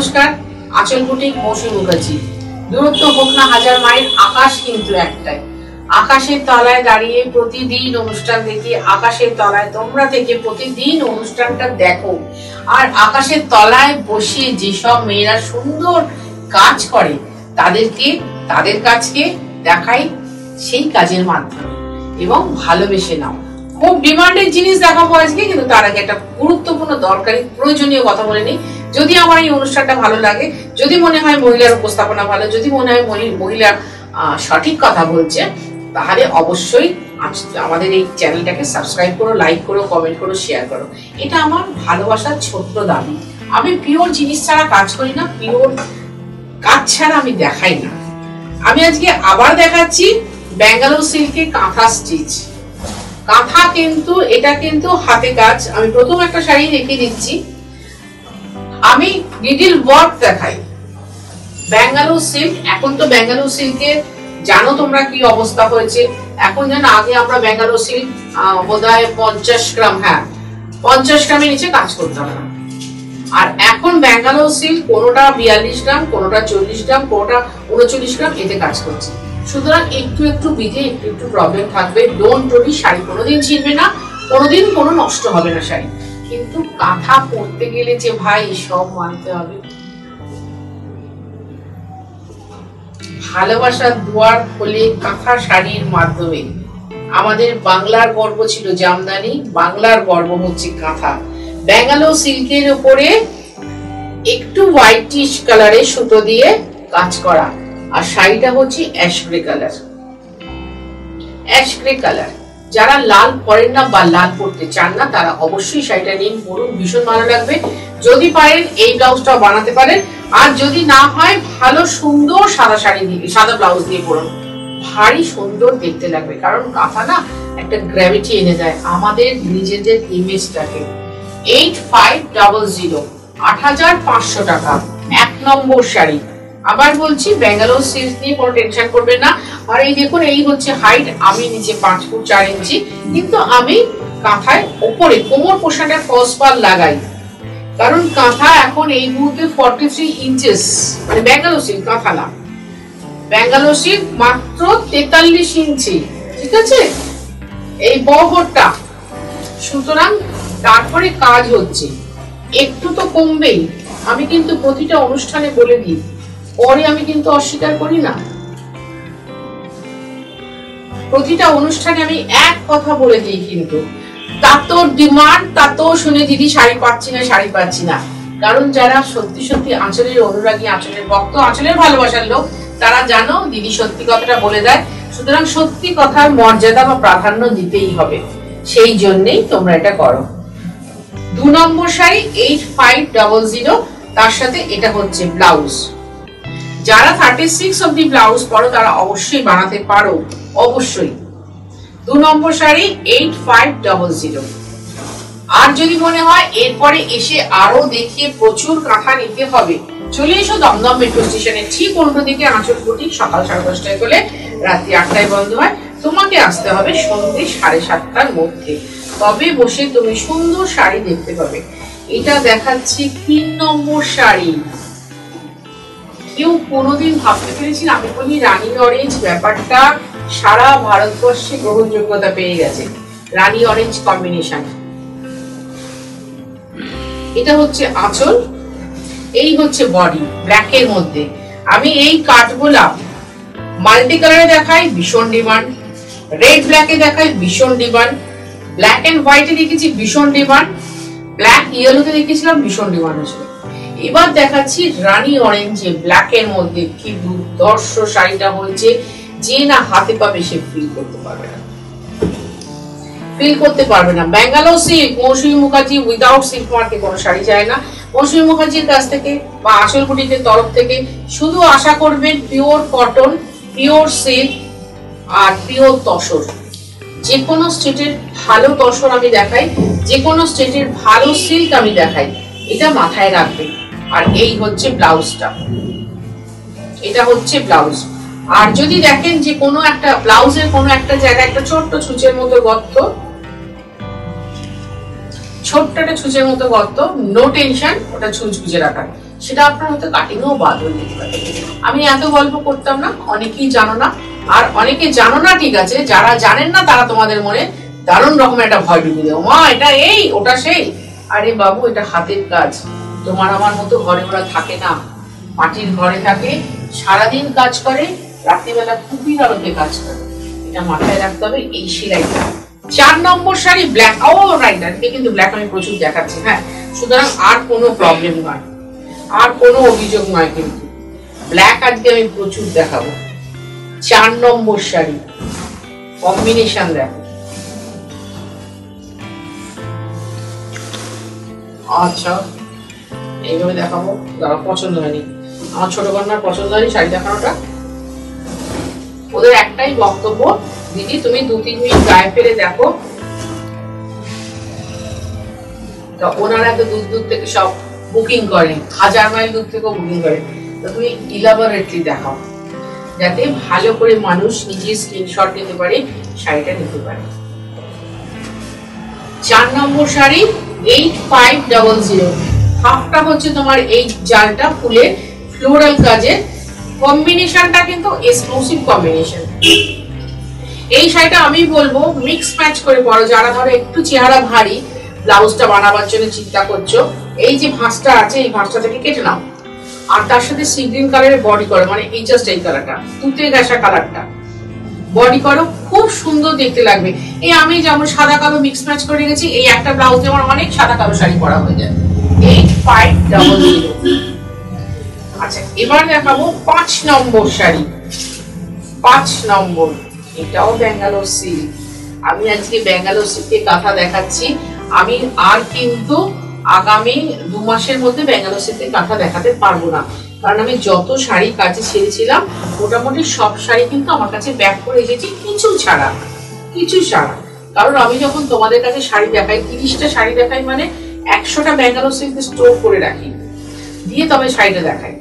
নমস্কার, আচল বুটিক মৌসুমী মুখার্জি। দূরত্ব হোক না হাজার মাইল, আকাশ কিন্তু একটাই। আকাশের তলায় দাঁড়িয়ে প্রতিদিন অনুষ্ঠান দেখি, আকাশের তলায় তোমরা থেকে প্রতিদিন অনুষ্ঠানটা দেখো। আর আকাশের তলায় বসে যেসব মেয়েরা সুন্দর কাজ করে, তাদেরকে, তাদের কাজকে দেখাই সেই কাজের মাধ্যমে এবং ভালোবেসে নাও। খুব ডিমান্ডের জিনিস দেখাবো আজকে, কিন্তু তার আগে একটা গুরুত্বপূর্ণ দরকারি প্রয়োজনীয় কথা বলে নিই। যদি আমার এই অনুষ্ঠানটা ভালো লাগে, যদি মনে হয় মহিলার উপস্থাপনা ভালো, যদি মনে হয় মহি- মহিলা সঠিক কথা বলছে, তাহলে অবশ্যই আমাদের এই চ্যানেলটাকে সাবস্ক্রাইব করো, লাইক করো, কমেন্ট করো, শেয়ার করো। এটা আমার ভালোবাসার ছোট্ট দাবি। আমি পিওর জিনিস ছাড়া কাজ করি না, পিওর কাজ ছাড়া আমি দেখাই না। আমি আজকে আবার দেখাচ্ছি ব্যাঙ্গালোর সিল্কে কাঁথা স্টিচ। কাঁথা কিন্তু, এটা কিন্তু হাতে কাজ। আমি প্রথম একটা শাড়ি রেখে দিচ্ছি। আমি নিডিল ওয়ার্ক দেখাই। ব্যাঙ্গালোর সিল্ক এখন তো ব্যাঙ্গালোর সিল্কে জানো তোমরা কি অবস্থা হয়েছে? এখন যেন আগে আমরা ব্যাঙ্গালোর সিল্ক বোধ হয় পঞ্চাশ গ্রাম হ্যাঁ পঞ্চাশ গ্রামের নিচে কাজ করতাম। না আর এখন ব্যাঙ্গালোর সিল্ক কোনোটা বিয়াল্লিশ গ্রাম, কোনোটা চল্লিশ গ্রাম, কোনোটা উনচল্লিশ গ্রাম, এতে কাজ করছে। সুতরাং একটু একটু বিধে একটু একটু প্রবলেম থাকবে। ডোন্ট টরি শাড়ি কোনোদিন ছিনবে না, কোনোদিন কোনো নষ্ট হবে না শাড়ি। কিন্তু কাঁথা পরতে গেলে যে ভাই, সব মানতে হবে। ভালোবাসার দুয়ার খোলে কাঁথা শাড়ির মাধ্যমে। আমাদের বাংলার গর্ব ছিল জামদানি, বাংলার গর্ব হচ্ছে কাঁথা। ব্যাঙ্গালোর সিল্কের উপরে একটু হোয়াইটিশ কালারের সুতো দিয়ে কাজ করা। আর শাড়িটা হচ্ছে ash grey colour ash grey colour যারা লাল পরেন না বা লাল পরতে চান না, তারা অবশ্যই শাড়িটা নিন, পরুন, ভীষণ ভালো লাগবে। যদি পারেন, এই ব্লাউজটাও বানাতে পারেন। আর যদি না হয়, ভালো, সুন্দর সাদা শাড়ি দিয়ে, সাদা ব্লাউজ দিয়ে পরুন। ভারী সুন্দর দেখতে লাগবে, কারণ কাঁথা না একটা গ্র্যাভিটি এনে দেয়। আমাদের নিজেদের ইমেজটাকে এইট ফাইভ ডাবল জিরো আট হাজার পাঁচশো টাকা, এক নম্বর শাড়ি। আবার বলছি ব্যাঙ্গালোর সিল্ক নিয়ে কোনো টেনশন করবেন না। আর এই দেখুন, এই হচ্ছে হাইট আমি নিচে পাঁচ ফুট চার ইঞ্চি। কিন্তু আমি কাঁথায় ওপরে, কোমর পোষাটা ফার্স্ট বার লাগাই। কারণ কাঁথা এখন এই মুহূর্তে ফর্টি থ্রি ইঞ্চেস মানে ব্যাঙ্গালোর সিল্ক কাঁথা না। ব্যাঙ্গালোর সিল্ক মাত্র তেতাল্লিশ ইঞ্চি, ঠিক আছে? এই বহরটা। সুতরাং তারপরে কাজ হচ্ছে। একটু তো কমবেই। আমি কিন্তু প্রতিটা অনুষ্ঠানে বলে দিই পরে আমি কিন্তু অস্বীকার করি না। প্রতিটা অনুষ্ঠানে আমি এক কথা বলে দিই কিন্তু, তা তো ডিমান্ড তা শুনে দিদি শাড়ি পাচ্ছি না, শাড়ি পাচ্ছি না। কারণ যারা সত্যি সত্যি আঁচলের অনুরাগী, আঁচলের ভক্ত, আঁচলের ভালোবাসার লোক, তারা জানো দিদি সত্যি কথাটা বলে দেয়, সুতরাং সত্যি কথার মর্যাদা বা প্রাধান্য দিতেই হবে। সেই জন্যেই তোমরা এটা করো। দু নম্বর sari eight five double zero তার সাথে এটা হচ্ছে ব্লাউজ। যারা থার্টি সিক্স অব্দি ব্লাউজ পরো, তারা অবশ্যই বানাতে পারো। অবশ্যই। দু নম্বর sari eight five double zero আর যদি মনে হয়, এরপরে এসে আরও দেখিয়ে প্রচুর কাঁথা নিতে হবে। চলে এসো দমদম মেট্রো স্টেশনে ঠিক উল্টো দিকে আঁচল বুটিক সকাল সাড়ে দশটায় করে রাত্রি আটটায় বন্ধ হয়। তোমাকে আসতে হবে সন্ধ্যে সাড়ে সাতটার মধ্যে। তবে বসে তুমি সুন্দর শাড়ি দেখতে পাবে। এটা দেখাচ্ছি তিন নম্বর শাড়ি। কেউ কোনোদিন ভাবতে পেরেছিল আমি বলি, রানী অরেঞ্জ ব্যাপারটা সারা ভারতবর্ষে গ্রহণযোগ্যতা পেয়ে গেছে। রানী অরেঞ্জ কম্বিনেশন এটা হচ্ছে আঁচল, এই হচ্ছে বডি ব্ল্যাকের মধ্যে। আমি এই কাঠগোলা মাল্টি কালারে দেখাই, ভীষণ ডিমান্ড রেড ব্ল্যাকে দেখাই, ভীষণ ডিমান্ড ব্ল্যাক এন্ড হোয়াইটে দেখেছি, ভীষণ ডিমান্ড ব্ল্যাক ইয়েলোতে দেখেছিলাম, ভীষণ ডিমান্ড হয়েছিল। এবার দেখাচ্ছি রানী অরেঞ্জে ব্ল্যাক এর মধ্যে কি দুর্দর্শ শাড়িটা হয়েছে, যে না হাতে পাবে সে ফিল করতে পারবে না। ফিল করতে পারবে না। Bangalore silk Mousumi Mukherjee without silk মার্কে কোনো শাড়ি যায় না। মৌসুমী মুখার্জির কাছ থেকে বা আঁচল বুটিকের তরফ থেকে শুধু আশা করবেন পিওর কটন পিওর সিল্ক আর পিওর তসর। যে কোনো স্টেটের ভালো তসর আমি দেখাই যে কোনো স্টেটের ভালো সিল্ক আমি দেখাই, এটা মাথায় রাখবেন। আর এই হচ্ছে ব্লাউজটা। এটা হচ্ছে ব্লাউজ। আর যদি দেখেন যে কোনো একটা ব্লাউজের কোনো একটা জায়গায় একটা ছোট্ট ছুঁচের মতো গর্ত, ছোট্ট একটা ছুঁচের মতো গর্ত নো টেনশন ওটা ছুঁচ খুঁজে রাখার। সেটা আপনার হয়তো কাটিংও বাদ হয়ে যেতে পারে। আমি এত গল্প করতাম না, অনেকেই জানো না। আর অনেকে জানো না, ঠিক আছে, যারা জানেন না, তারা তোমাদের মনে দারুণ রকমের একটা ভয় ঢুকে দেবো মা এটা এই, ওটা সেই। আরে বাবু, এটা হাতের কাজ। তোমার আমার মতো ঘরে ওরা থাকে না। মাটির ঘরে থাকে, সারাদিন কাজ করে, রাত্রিবেলা খুবই আলোতে কাজ করে। এটা মাথায় রাখতে হবে, এই সেলাইটা চার নম্বর শাড়ি ব্ল্যাক ও রাইট আজকে কিন্তু ব্ল্যাক আমি প্রচুর দেখাচ্ছি হ্যাঁ। সুতরাং আর কোনো প্রবলেম নয়। আর কোনো অভিযোগ নয় কিন্তু। ব্ল্যাক আজকে আমি প্রচুর দেখাবো। চার নম্বর শাড়ি কম্বিনেশন দেখো। আচ্ছা। এইভাবে দেখাবো দাঁড়া পছন্দ হয়নি। আমার ছোট কন্যার পছন্দ হয়নি, শাড়ি দেখানোটা। ওদের একটাই বক্তব্য, দিদি, তুমি দু, তিন মিনিট গায়ে ফেলে দেখো। তা ওনারা তো দূর দূর থেকে সব বুকিং করেন, হাজার মাইল দূর থেকেও বুকিং করেন। তো তুমি ইলাবোরেটলি দেখাও, যাতে ভালো করে মানুষ নিজে স্ক্রিনশট নিতে পারে, শাড়িটা নিতে পারে। চার নম্বর sari eight five double zero হাফটা হচ্ছে তোমার এই জালটা ফুলের ফ্লোরাল কাজের কম্বিনেশনটা কিন্তু এক্সক্লুসিভ কম্বিনেশন এই শাড়িটা আমি বলব মিক্স ম্যাচ করে পরো, যারা ধরো একটু চেহারা ভারী, ব্লাউজটা বানাবার জন্য চিন্তা করছ, এই যে ভাঁজটা আছে, এই ভাঁজটা থেকে কেটে নাও। আর তার সাথে সি গ্রিন কালারের বডি করো মানে এই জাস্ট এই কালারটা তুতে গেছা কালারটা বডি করো, খুব সুন্দর দেখতে লাগবে। এই আমি যেমন সাদা কালো মিক্স ম্যাচ করে রেখেছি, এই একটা ব্লাউজে আমার অনেক সাদা কালো শাড়ি পরা হয়ে যায়। আচ্ছা শাড়ি। পাঁচ নম্বর, এটাও ব্যাঙ্গালোর সিল্ক আমি আজকে ব্যাঙ্গালোর সিল্কের কাঁথা দেখাচ্ছি। আমি আর কিন্তু আগামী দু মাসের মধ্যে ব্যাঙ্গালোর সিল্কের কাঁথা দেখাতে পারব না। কারণ আমি যত শাড়ি কাছে ছেড়েছিলাম, মোটামুটি সব শাড়ি কিন্তু আমার কাছে ব্যাক করে এসেছি কিছু ছাড়া কিছু ছাড়া। কারণ আমি যখন তোমাদের কাছে শাড়ি দেখাই, তিরিশটা শাড়ি দেখাই মানে একশোটা ব্যাঙ্গালোর সিল্ক স্টোর করে রাখি। দিয়ে তবে শাড়িটা দেখাই।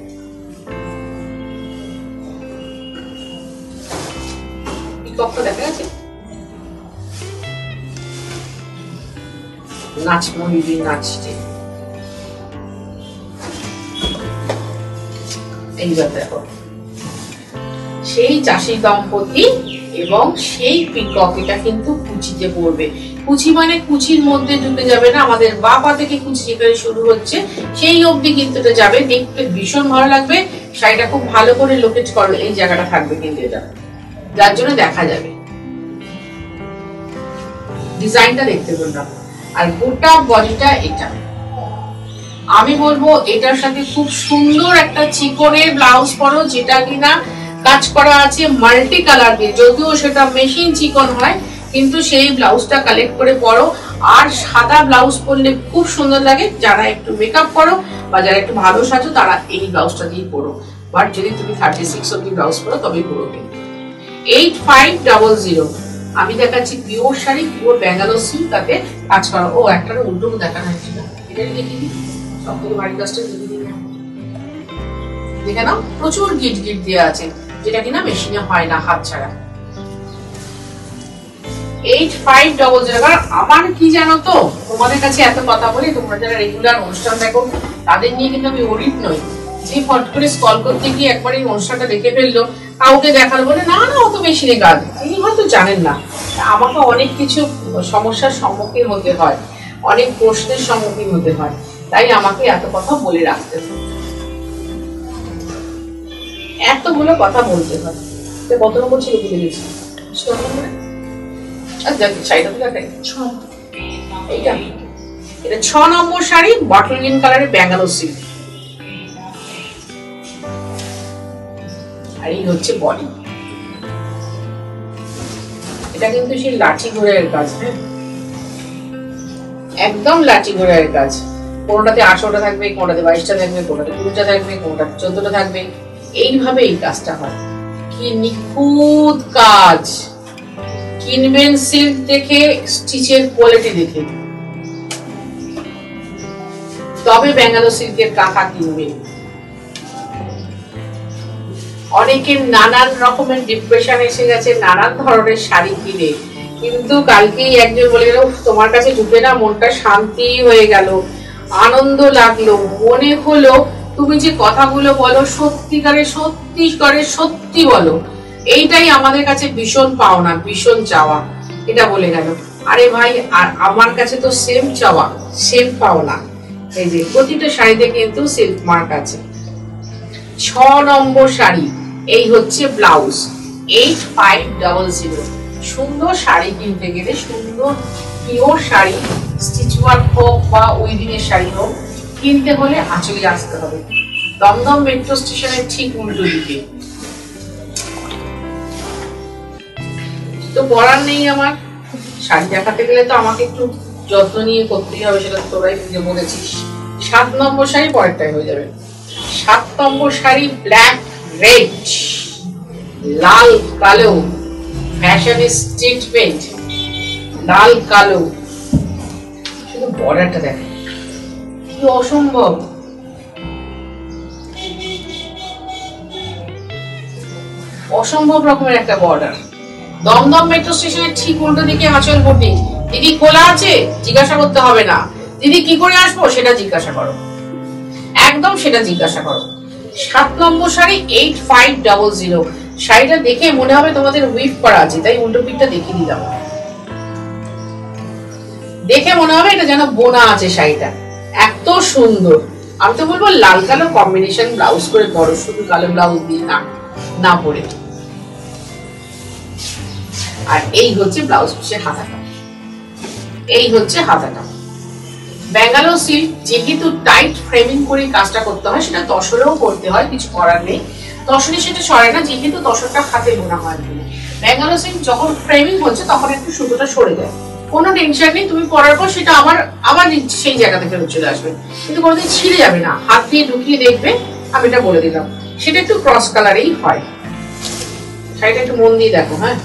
সেই চাষি দম্পতি এবং সেই পিকক কিন্তু কুচিতে পড়বে। কুচি মানে কুচির মধ্যে ঢুকে যাবে না, আমাদের বাপা থেকে কুচি যেখানে শুরু হচ্ছে, সেই অবধি কিন্তু এটা যাবে। দেখতে ভীষণ ভালো লাগবে, শাড়িটা খুব ভালো করে লোকেট করো, এই জায়গাটা থাকবে কিন্তু এটা। যার জন্য দেখা যাবে। ডিজাইনটা দেখতে বললাম আর গোটা বডিটা এটা। আমি বলব এটার সাথে খুব সুন্দর একটা চিকনের ব্লাউজ পরো, যেটা কিনা কাজ করা আছে মাল্টি কালার দিয়ে। যদিও সেটা মেশিন চিকন হয়, কিন্তু সেই ব্লাউজটা কালেক্ট করে পরো। আর সাদা ব্লাউজ পরলে খুব সুন্দর লাগে। যারা একটু মেকআপ করো বা যারা একটু ভালো সাজো, তারা এই ব্লাউজটা দিয়ে পরো। বাট যদি তুমি থার্টি সিক্স অব্দি ব্লাউজ পরো, তবেই পরো কিন্তু। এইট ফাইভ ডাবল জিরো আমি দেখাচ্ছি pure sari pure Bangalore silk তাতে কাজ করা। ও, একটা উল্টো দেখানো হচ্ছিল এটা দেখি সব থেকে বাড়ির কাজটা। দেখে নাও। প্রচুর গিট গিট দেওয়া আছে। যেটা কিনা মেশিনে হয় না, হাত ছাড়া। আমার কি জানো তো? তোমাদের কাছে এত কথা বলি, তোমরা যারা রেগুলার অনুষ্ঠান দেখো, তাদের নিয়ে কিন্তু আমি অরিত নই। যে ফট করে স্কল করতে গিয়ে একবার এই অনুষ্ঠানটা দেখে ফেলল, কাউকে দেখার বলে, না না, অত মেশিনে কাজ তিনি হয়তো জানেন না। আমাকে অনেক কিছু সমস্যার সম্মুখীন হতে হয়, অনেক প্রশ্নের সম্মুখীন হতে হয়। তাই আমাকে এত কথা বলে রাখতে হয়। এতগুলো কথা বলতে হয়। কত নম্বর ছিল ভুলে গেছি। ছ নম্বরে? আচ্ছা শাড়িটা তো দেখাই এইটা। এটা ছ নম্বর শাড়ি বটল গ্রিন কালারের ব্যাঙ্গালোর সিল্ক আর এই হচ্ছে বডি এটা কিন্তু সেই লাঠি ঘোড়ার কাজ হ্যাঁ? একদম লাঠি ঘোড়ার কাজ কোনোটাতে আঠারোটা থাকবে কোনোটাতে বাইশটা থাকবে কোনোটাতে কুড়িটা থাকবে কোনোটাতে চোদ্দটা থাকবে। এইভাবে এই কাজটা হয়। কি নিখুঁত কাজ। কিনবেন সিল্ক দেখে, স্টিচের কোয়ালিটি দেখে। তবে ব্যাঙ্গালোর সিল্কের কাঁথা কিনবেন অনেকের নানান রকমের ডিপ্রেশন এসে গেছে, নানান ধরনের শাড়ি কিনে। কিন্তু কালকেই একজন বলে গেল তোমার কাছে ঢুকে না, মনটা শান্তি হয়ে গেল। আনন্দ লাগল, মনে হলো তুমি যে কথাগুলো বলো, সত্যিকারে সত্যিকারে সত্যি বলো। এইটাই আমাদের কাছে ভীষণ পাওনা, ভীষণ চাওয়া। এটা বলে গেল। আরে ভাই, আর আমার কাছে তো সেম চাওয়া সেম পাওনা। এই যে, প্রতিটা শাড়িতে কিন্তু সিল্ক মার্ক আছে। ছ নম্বর শাড়ি, এই হচ্ছে blouse eight five double zero সুন্দর শাড়ি কিনতে গেলে সুন্দর পিওর শাড়ি স্টিচ ওয়ার্ক হোক বা উইদিনের শাড়ি হোক কিনতে হলে আঁচলে আসতে হবে। দমদম মেট্রো স্টেশনের ঠিক উল্টো দিকে। তো পড়ার নেই আমার। শাড়ি দেখাতে গেলে তো আমাকে একটু যত্ন নিয়ে করতেই হবে, সেটা তোরাই নিজে বলেছিস। সাত নম্বর শাড়ি পরেরটাই হয়ে যাবে। সাত নম্বর শাড়ি ব্ল্যাক রেড। লাল, কালো। ফ্যাশন স্টেটমেন্ট লাল, কালো। শুধু বর্ডারটা দেখ। কি অসম্ভব? অসম্ভব রকমের একটা বর্ডার দমদম মেট্রো স্টেশনের ঠিক উল্টো দিকে আঁচল বোটিং দিদি খোলা আছে? জিজ্ঞাসা করতে হবে না। দিদি কি করে আসব? সেটা জিজ্ঞাসা করো। একদম সেটা জিজ্ঞাসা করো। সাত নম্বর sari eight five double zero শাড়িটা দেখে মনে হবে তোমাদের উইপ করা আছে, তাই উল্টো পিঠটা দেখিয়ে দিলাম। দেখে মনে হবে এটা যেন বোনা আছে শাড়িটা এত সুন্দর। আমি তো বলব লাল কালো কম্বিনেশন ব্লাউজ করে পরো শুধু কালো ব্লাউজ দিয়ে না না পরে। আর এই হচ্ছে ব্লাউজ পিসের হাতাটা। এই হচ্ছে হাতাটা। ব্যাঙ্গালোর সিল্ক যেহেতু টাইট ফ্রেমিং করে কাজটা করতে হয়, সেটা তসরেও করতে হয়, কিছু করার নেই। তসরে সেটা সরে না, যেহেতু তসরটা হাতে বোনা হয় ব্যাঙ্গালোর সিল্ক যখন ফ্রেমিং হচ্ছে, তখন একটু সুতোটা সরে যায়। কোনো টেনশন নেই, তুমি পরার পর সেটা আবার আবার সেই জায়গাতে ফেরত চলে আসবে। কিন্তু কোনোদিন ছিঁড়ে যাবে না। হাত দিয়ে ঢুকিয়ে দেখবে, আমি এটা বলে দিলাম। সেটা একটু ক্রস কালারেই হয়। শাড়িটা একটু মন দিয়ে দেখো হ্যাঁ?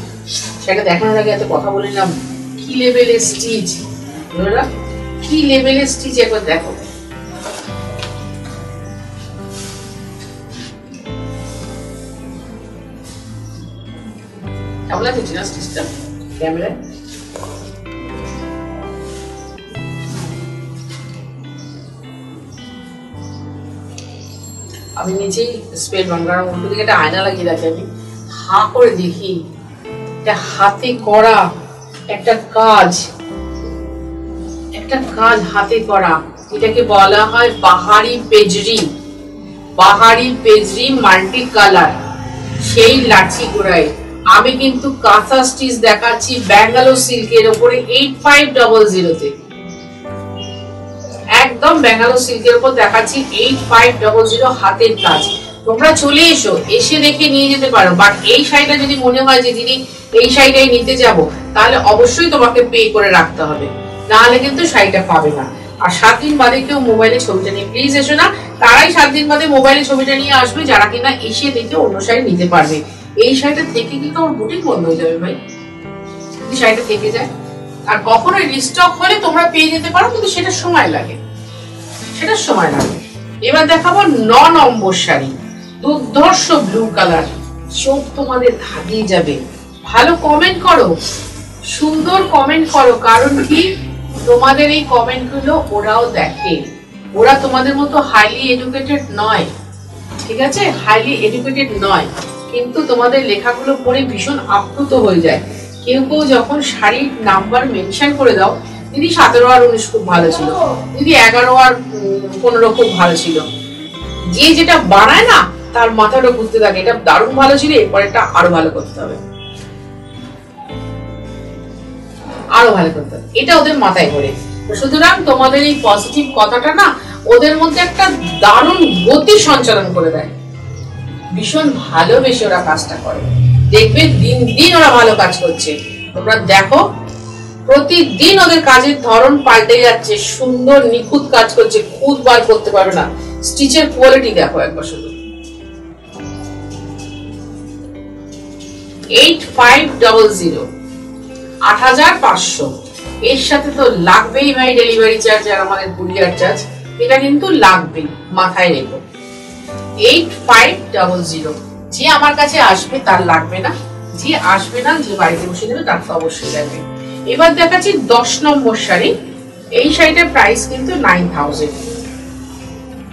সেটা দেখানোর আগে এত কথা বলিলাম কি লেভেলের স্টিচ কি লেভেলের স্টিচ একবার দেখো। কেমন লাগছে না স্টিচটা ক্যামেরায়? আমি নিজেই স্পেল বাংলার উল্টো দিকে একটা আয়না লাগিয়ে রাখি আমি। হা করে দেখি, একটা হাতে করা, একটা কাজ একটা কাজ হাতে করা। এটাকে বলা হয় বাহারি পেজরি। বাহারি পেজরি মাল্টি কালার সেই লাঠি গোড়ায় আমি কিন্তু কাঁথা স্টিচ দেখাচ্ছি ব্যাঙ্গালোর সিল্কের ওপরে এইট ফাইভ ডবল জিরোতে একদম ব্যাঙ্গালোর সিল্কের উপর দেখাচ্ছি এইট ফাইভ ডবল জিরো হাতের কাজ। তোমরা চলে এসো, এসে দেখে নিয়ে যেতে পারো। বাট এই শাড়িটা যদি মনে হয় যে দিদি এই শাড়িটাই নিতে যাব, তাহলে অবশ্যই তোমাকে পে করে রাখতে হবে। নাহলে কিন্তু শাড়িটা পাবে না। আর সাত দিন বাদে কেউ মোবাইলে ছবিটা নিয়ে প্লিজ এসো না, তারাই সাত দিন বাদে মোবাইলে ছবিটা নিয়ে আসবে, যারা কিনা এসে দেখে অন্য শাড়ি নিতে পারবে। এই শাড়িটা থেকে কিন্তু আমার বুটিক বন্ধ হয়ে যাবে ভাই? শাড়িটা থেকে যায়। আর কখনো রিস্টক হলে তোমরা পেয়ে যেতে পারো, কিন্তু সেটা সময় লাগে। সেটা সময় লাগে এবার দেখাবো ন নম্বর শাড়ি। দুর্ধর্ষ ব্লু কালার চোখ তোমাদের ধাগিয়ে যাবে। ভালো কমেন্ট করো। সুন্দর কমেন্ট করো, কারণ কি? তোমাদের এই কমেন্টগুলো ওরাও দেখে। ওরা তোমাদের মতো হাইলি এডুকেটেড নয়। ঠিক আছে? হাইলি এডুকেটেড নয়। কিন্তু তোমাদের লেখাগুলো পড়ে ভীষণ আপ্লুত হয়ে যায়। কেউ কেউ যখন শাড়ির নাম্বার মেনশন করে দাও দিদি সতেরো আর উনিশ খুব ভালো ছিল। দিদি এগারো আর পনেরো খুব ভালো ছিল। যে যেটা বানায় না, তার মাথাটা ঘুরতে থাকে। এটা দারুণ ভালো ছিল এরপরেটা আরও ভালো করতে হবে। আরও ভালো করতে হবে। এটা ওদের মাথায় ঘোরে। সুতরাং তোমাদের এই পজিটিভ কথাটা না, ওদের মধ্যে একটা দারুণ গতি সঞ্চালন করে দেয়। ভীষণ ভালোবেসে ওরা কাজটা করে। দেখবে দিন দিন ওরা ভালো কাজ করছে। তোমরা দেখো প্রতিদিন ওদের কাজের ধরন পাল্টে যাচ্ছে, সুন্দর, নিখুঁত কাজ করছে খুদ বার করতে পারো না। স্টিচের কোয়ালিটি দেখো একবার শুধু। পাঁচশো। এর সাথে তো লাগবেই ভাই ডেলিভারি চার্জ আর আমাদের কুরিয়ার চার্জ এটা কিন্তু লাগবেই, মাথায় রেখো। এইট ফাইভ ডবল জিরো যে আমার কাছে আসবে তার লাগবে না। যে আসবে না, যে বাড়িতে বসে নেবে, তার তো অবশ্যই লাগবে। এবার দেখাচ্ছি দশ নম্বর শাড়ি। এই শাড়িটার প্রাইস কিন্তু নাইন থাউজেন্ড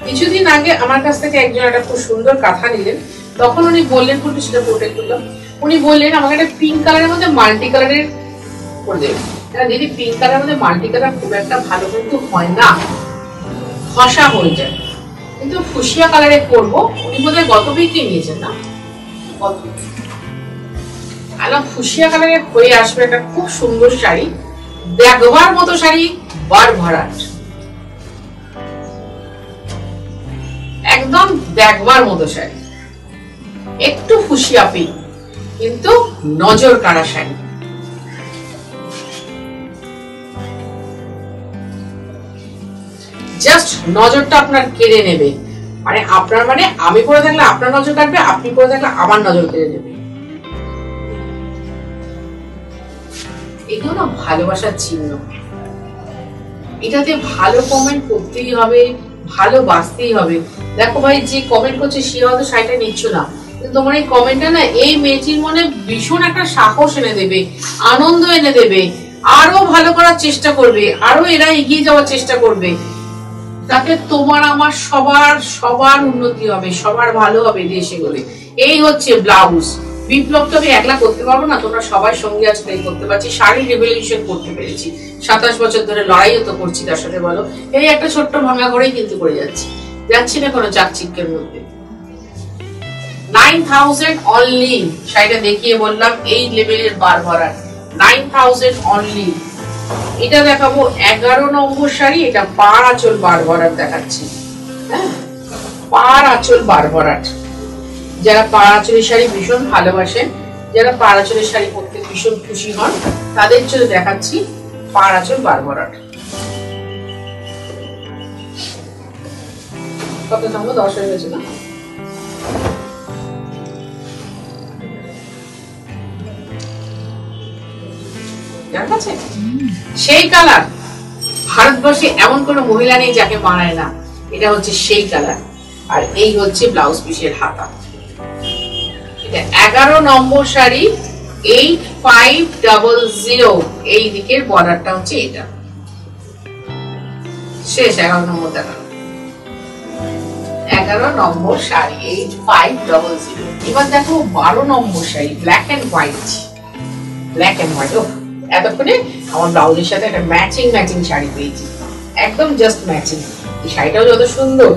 কিছুদিন আগে আমার কাছ থেকে একজন একটা খুব সুন্দর কাঁথা নিলেন। তখন উনি বললেন একটু সেটা প্রোটেক্ট করলাম উনি বললেন, আমাকে একটা পিঙ্ক কালারের মধ্যে মাল্টি কালারের করে দেবেন। দিদি পিঙ্ক কালারের মধ্যে মাল্টি কালার খুব একটা ভালো কিন্তু হয় না। ঘষা হয়ে যায়। কিন্তু ফুসিয়া কালারে করব। উনি বোধহয় গত উইকে নিয়েছেন না? গত আলাম ফুসিয়া কালারে হয়ে আসবে একটা খুব সুন্দর শাড়ি দেখবার মতো শাড়ি, বার ভরাট। একদম দেখবার মতো শাড়ি। একটু ফুসিয়া পিঙ্ক কিন্তু নজর কাড়া শাড়ি। জাস্ট নজরটা আপনার কেড়ে নেবে। মানে আপনার মানে আমি পরে থাকলে আপনার নজর কাটবে, আপনি পরে থাকলে আমার নজর কেড়ে নেবে। এগুলো না ভালোবাসার চিহ্ন। এটাতে ভালো কমেন্ট করতেই হবে ভালো বাঁচতেই হবে। দেখো ভাই, যে কমেন্ট করছে সে হয়তো শাড়িটা নিচ্ছ না। তোমার এই কমেন্টটা না এই মেয়েটির মনে ভীষণ একটা সাহস এনে দেবে, আনন্দ এনে দেবে। আরও ভালো করার চেষ্টা করবে, আরও এরা এগিয়ে যাওয়ার চেষ্টা করবে। তাতে তোমার আমার সবার সবার উন্নতি হবে, সবার ভালো হবে দেশে বলে এই হচ্ছে ব্লাউজ। বিপ্লব তো আমি একলা করতে পারব না, তোমরা সবাই সঙ্গে আছে, তাই করতে পারছি। শাড়ি রেভলিউশন করতে পেরেছি। সাতাশ বছর ধরে লড়াইও তো করছি তার সাথে, বলো। এই একটা ছোট্ট ভাঙা ঘরেই কিন্তু করে যাচ্ছি। যাচ্ছি না কোনো চাকচিক্যের মধ্যে। নাইন থাউজেন্ড অনলি শাড়িটা দেখিয়ে বললাম, এই লেভেলের বার ভরার। নাইন থাউজেন্ড অনলি এটা দেখাবো, এগারো নম্বর শাড়ি, এটা পার আঁচল বার ভরাট দেখাচ্ছি। হ্যাঁ পার আঁচল বার ভরাট যারা পার আঁচলের শাড়ি ভীষণ ভালোবাসেন, যারা পার আঁচলের শাড়ি পরতে ভীষণ খুশি হন, তাদের জন্য দেখাচ্ছি পার আঁচল বার ভরাট কত নম্বর দশ হয়ে গেছে না? সেই কালার। ভারতবর্ষে এমন কোন মহিলা নেই যাকে মানায় না। এটা হচ্ছে সেই কালার। আর এই হচ্ছে ব্লাউজ পিসের হাতা। এগারো নম্বর sari eight five double zero এই দিকের বর্ডারটা হচ্ছে এটা। শেষ এগারো নম্বর দেখা। এগারো নম্বর sari eight five double zero এবার দেখো বারো নম্বর sari black and white black and white ও এতক্ষণে আমার ব্লাউজের সাথে একটা ম্যাচিং ম্যাচিং শাড়ি পেয়েছি। একদম জাস্ট ম্যাচিং শাড়িটাও যত সুন্দর,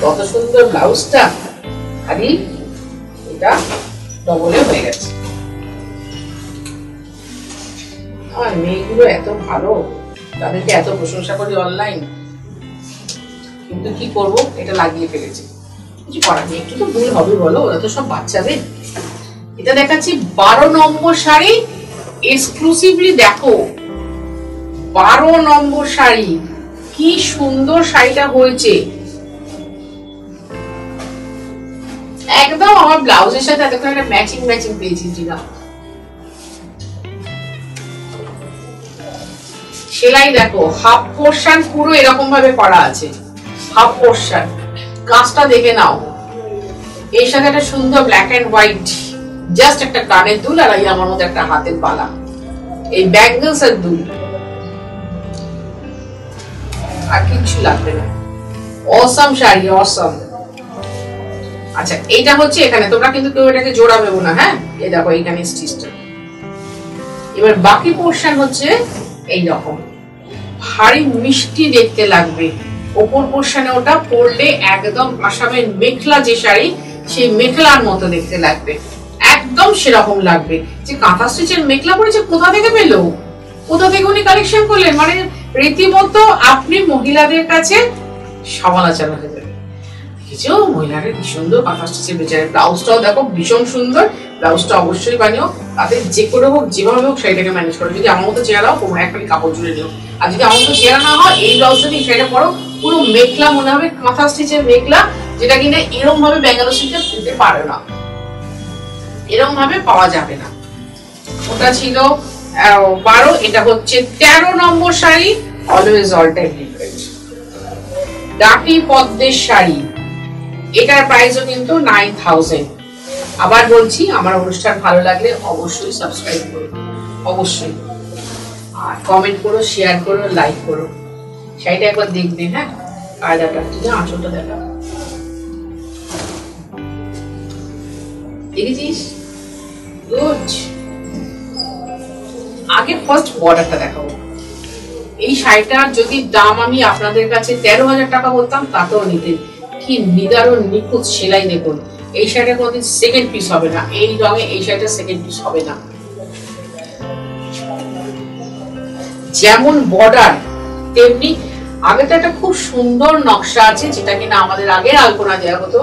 তত সুন্দর ব্লাউজটা, খালি এটা ডবলে হয়ে গেছে। আমার মেয়েগুলো এত ভালো, তাদেরকে এত প্রশংসা করি অনলাইন কিন্তু কি করব, এটা লাগিয়ে ফেলেছি। কিছু করার নেই, একটু তো ভুল হবে বলো, ওরা তো সব বাচ্চাদের। এটা দেখাচ্ছি, বারো নম্বর শাড়ি এক্সক্লুসিভলি দেখো। বারো নম্বর শাড়ি, কি সুন্দর শাড়িটা হয়েছে। একদম আমার ব্লাউজের সাথে এতক্ষণ একটা ম্যাচিং ম্যাচিং পেয়েছি জিনা সেলাই দেখো হাফ পোর্শন পুরো এরকম ভাবে করা আছে। হাফ পোর্শন কাজটা দেখে নাও। এর সাথে একটা সুন্দর ব্ল্যাক এন্ড হোয়াইট জাস্ট একটা কানের দুল আর এই আমার মধ্যে একটা হাতের বালা এই ব্যাঙ্গলস এর দুল। আর কিচ্ছু লাগবে না। অসম শাড়ি অসম আচ্ছা এইটা হচ্ছে এখানে। তোমরা কিন্তু কেউ এটাকে জোড়া ভেবো না হ্যাঁ? এই দেখো, এইখানে স্টিচটা এবার বাকি পোর্শন হচ্ছে এই রকম ভারী মিষ্টি দেখতে লাগবে। ওপর পোর্শনে ওটা পরলে একদম আসামের মেখলা যে শাড়ি, সেই মেখলার মতো দেখতে লাগবে। একদম সেরকম লাগবে। যে কাঁথা স্টিচের মেখলা পরেছে, কোথা থেকে পেল? কোথা থেকে উনি কালেকশন করলেন? মানে রীতিমতো আপনি মহিলাদের কাছে সমালোচনা হয়ে দেখেছ মহিলারা কি সুন্দর কাঁথা স্টিচের বেচারে ব্লাউজটাও দেখো, ভীষণ সুন্দর। ব্লাউজটা অবশ্যই বানিও, তাতে যে করে হোক, যেভাবে হোক শাড়িটাকে ম্যানেজ করো। যদি আমার মতো চেহারা হোক, তোমরা একটা কাপড় জুড়ে নিও। আর যদি আমার মতো চেহারা না হয়, এই ব্লাউজটা দিয়ে শাড়িটা পরো, পুরো মেখলা মনে হবে কাঁথা স্টিচের মেখলা যেটা কিনা এরকম ভাবে ব্যাঙ্গালোর স্টিচে তুলতে পারে না। এরকম ভাবে পাওয়া যাবে না। ওটা ছিল বারো, এটা হচ্ছে তেরো নম্বর sari always all time different পদ্মের শাড়ি। এটার প্রাইসও কিন্তু নাইন থাউজেন্ড আবার বলছি, আমার অনুষ্ঠান ভালো লাগলে অবশ্যই সাবস্ক্রাইব করো। অবশ্যই। আর কমেন্ট করো শেয়ার করো লাইক করো। শাড়িটা একবার দেখবে হ্যাঁ? কায়দাটা ঠিক আছে আঁচলটা দেখা দেখেছিস? আগে ফার্স্ট বর্ডারটা দেখাবো এই শাড়িটার যদি দাম আমি আপনাদের কাছে তেরো হাজার টাকা বলতাম, তাতেও নিতে। কি নিদারুণ নিখুঁত সেলাই দেখুন। এই শাড়িটা কোনোদিন সেকেন্ড পিস হবে না। এই রঙে এই শাড়িটা সেকেন্ড পিস হবে না। যেমন বর্ডার তেমনি আগে তো একটা খুব সুন্দর নকশা আছে, যেটা কিনা আমাদের আগের আলপনা দেওয়া হতো।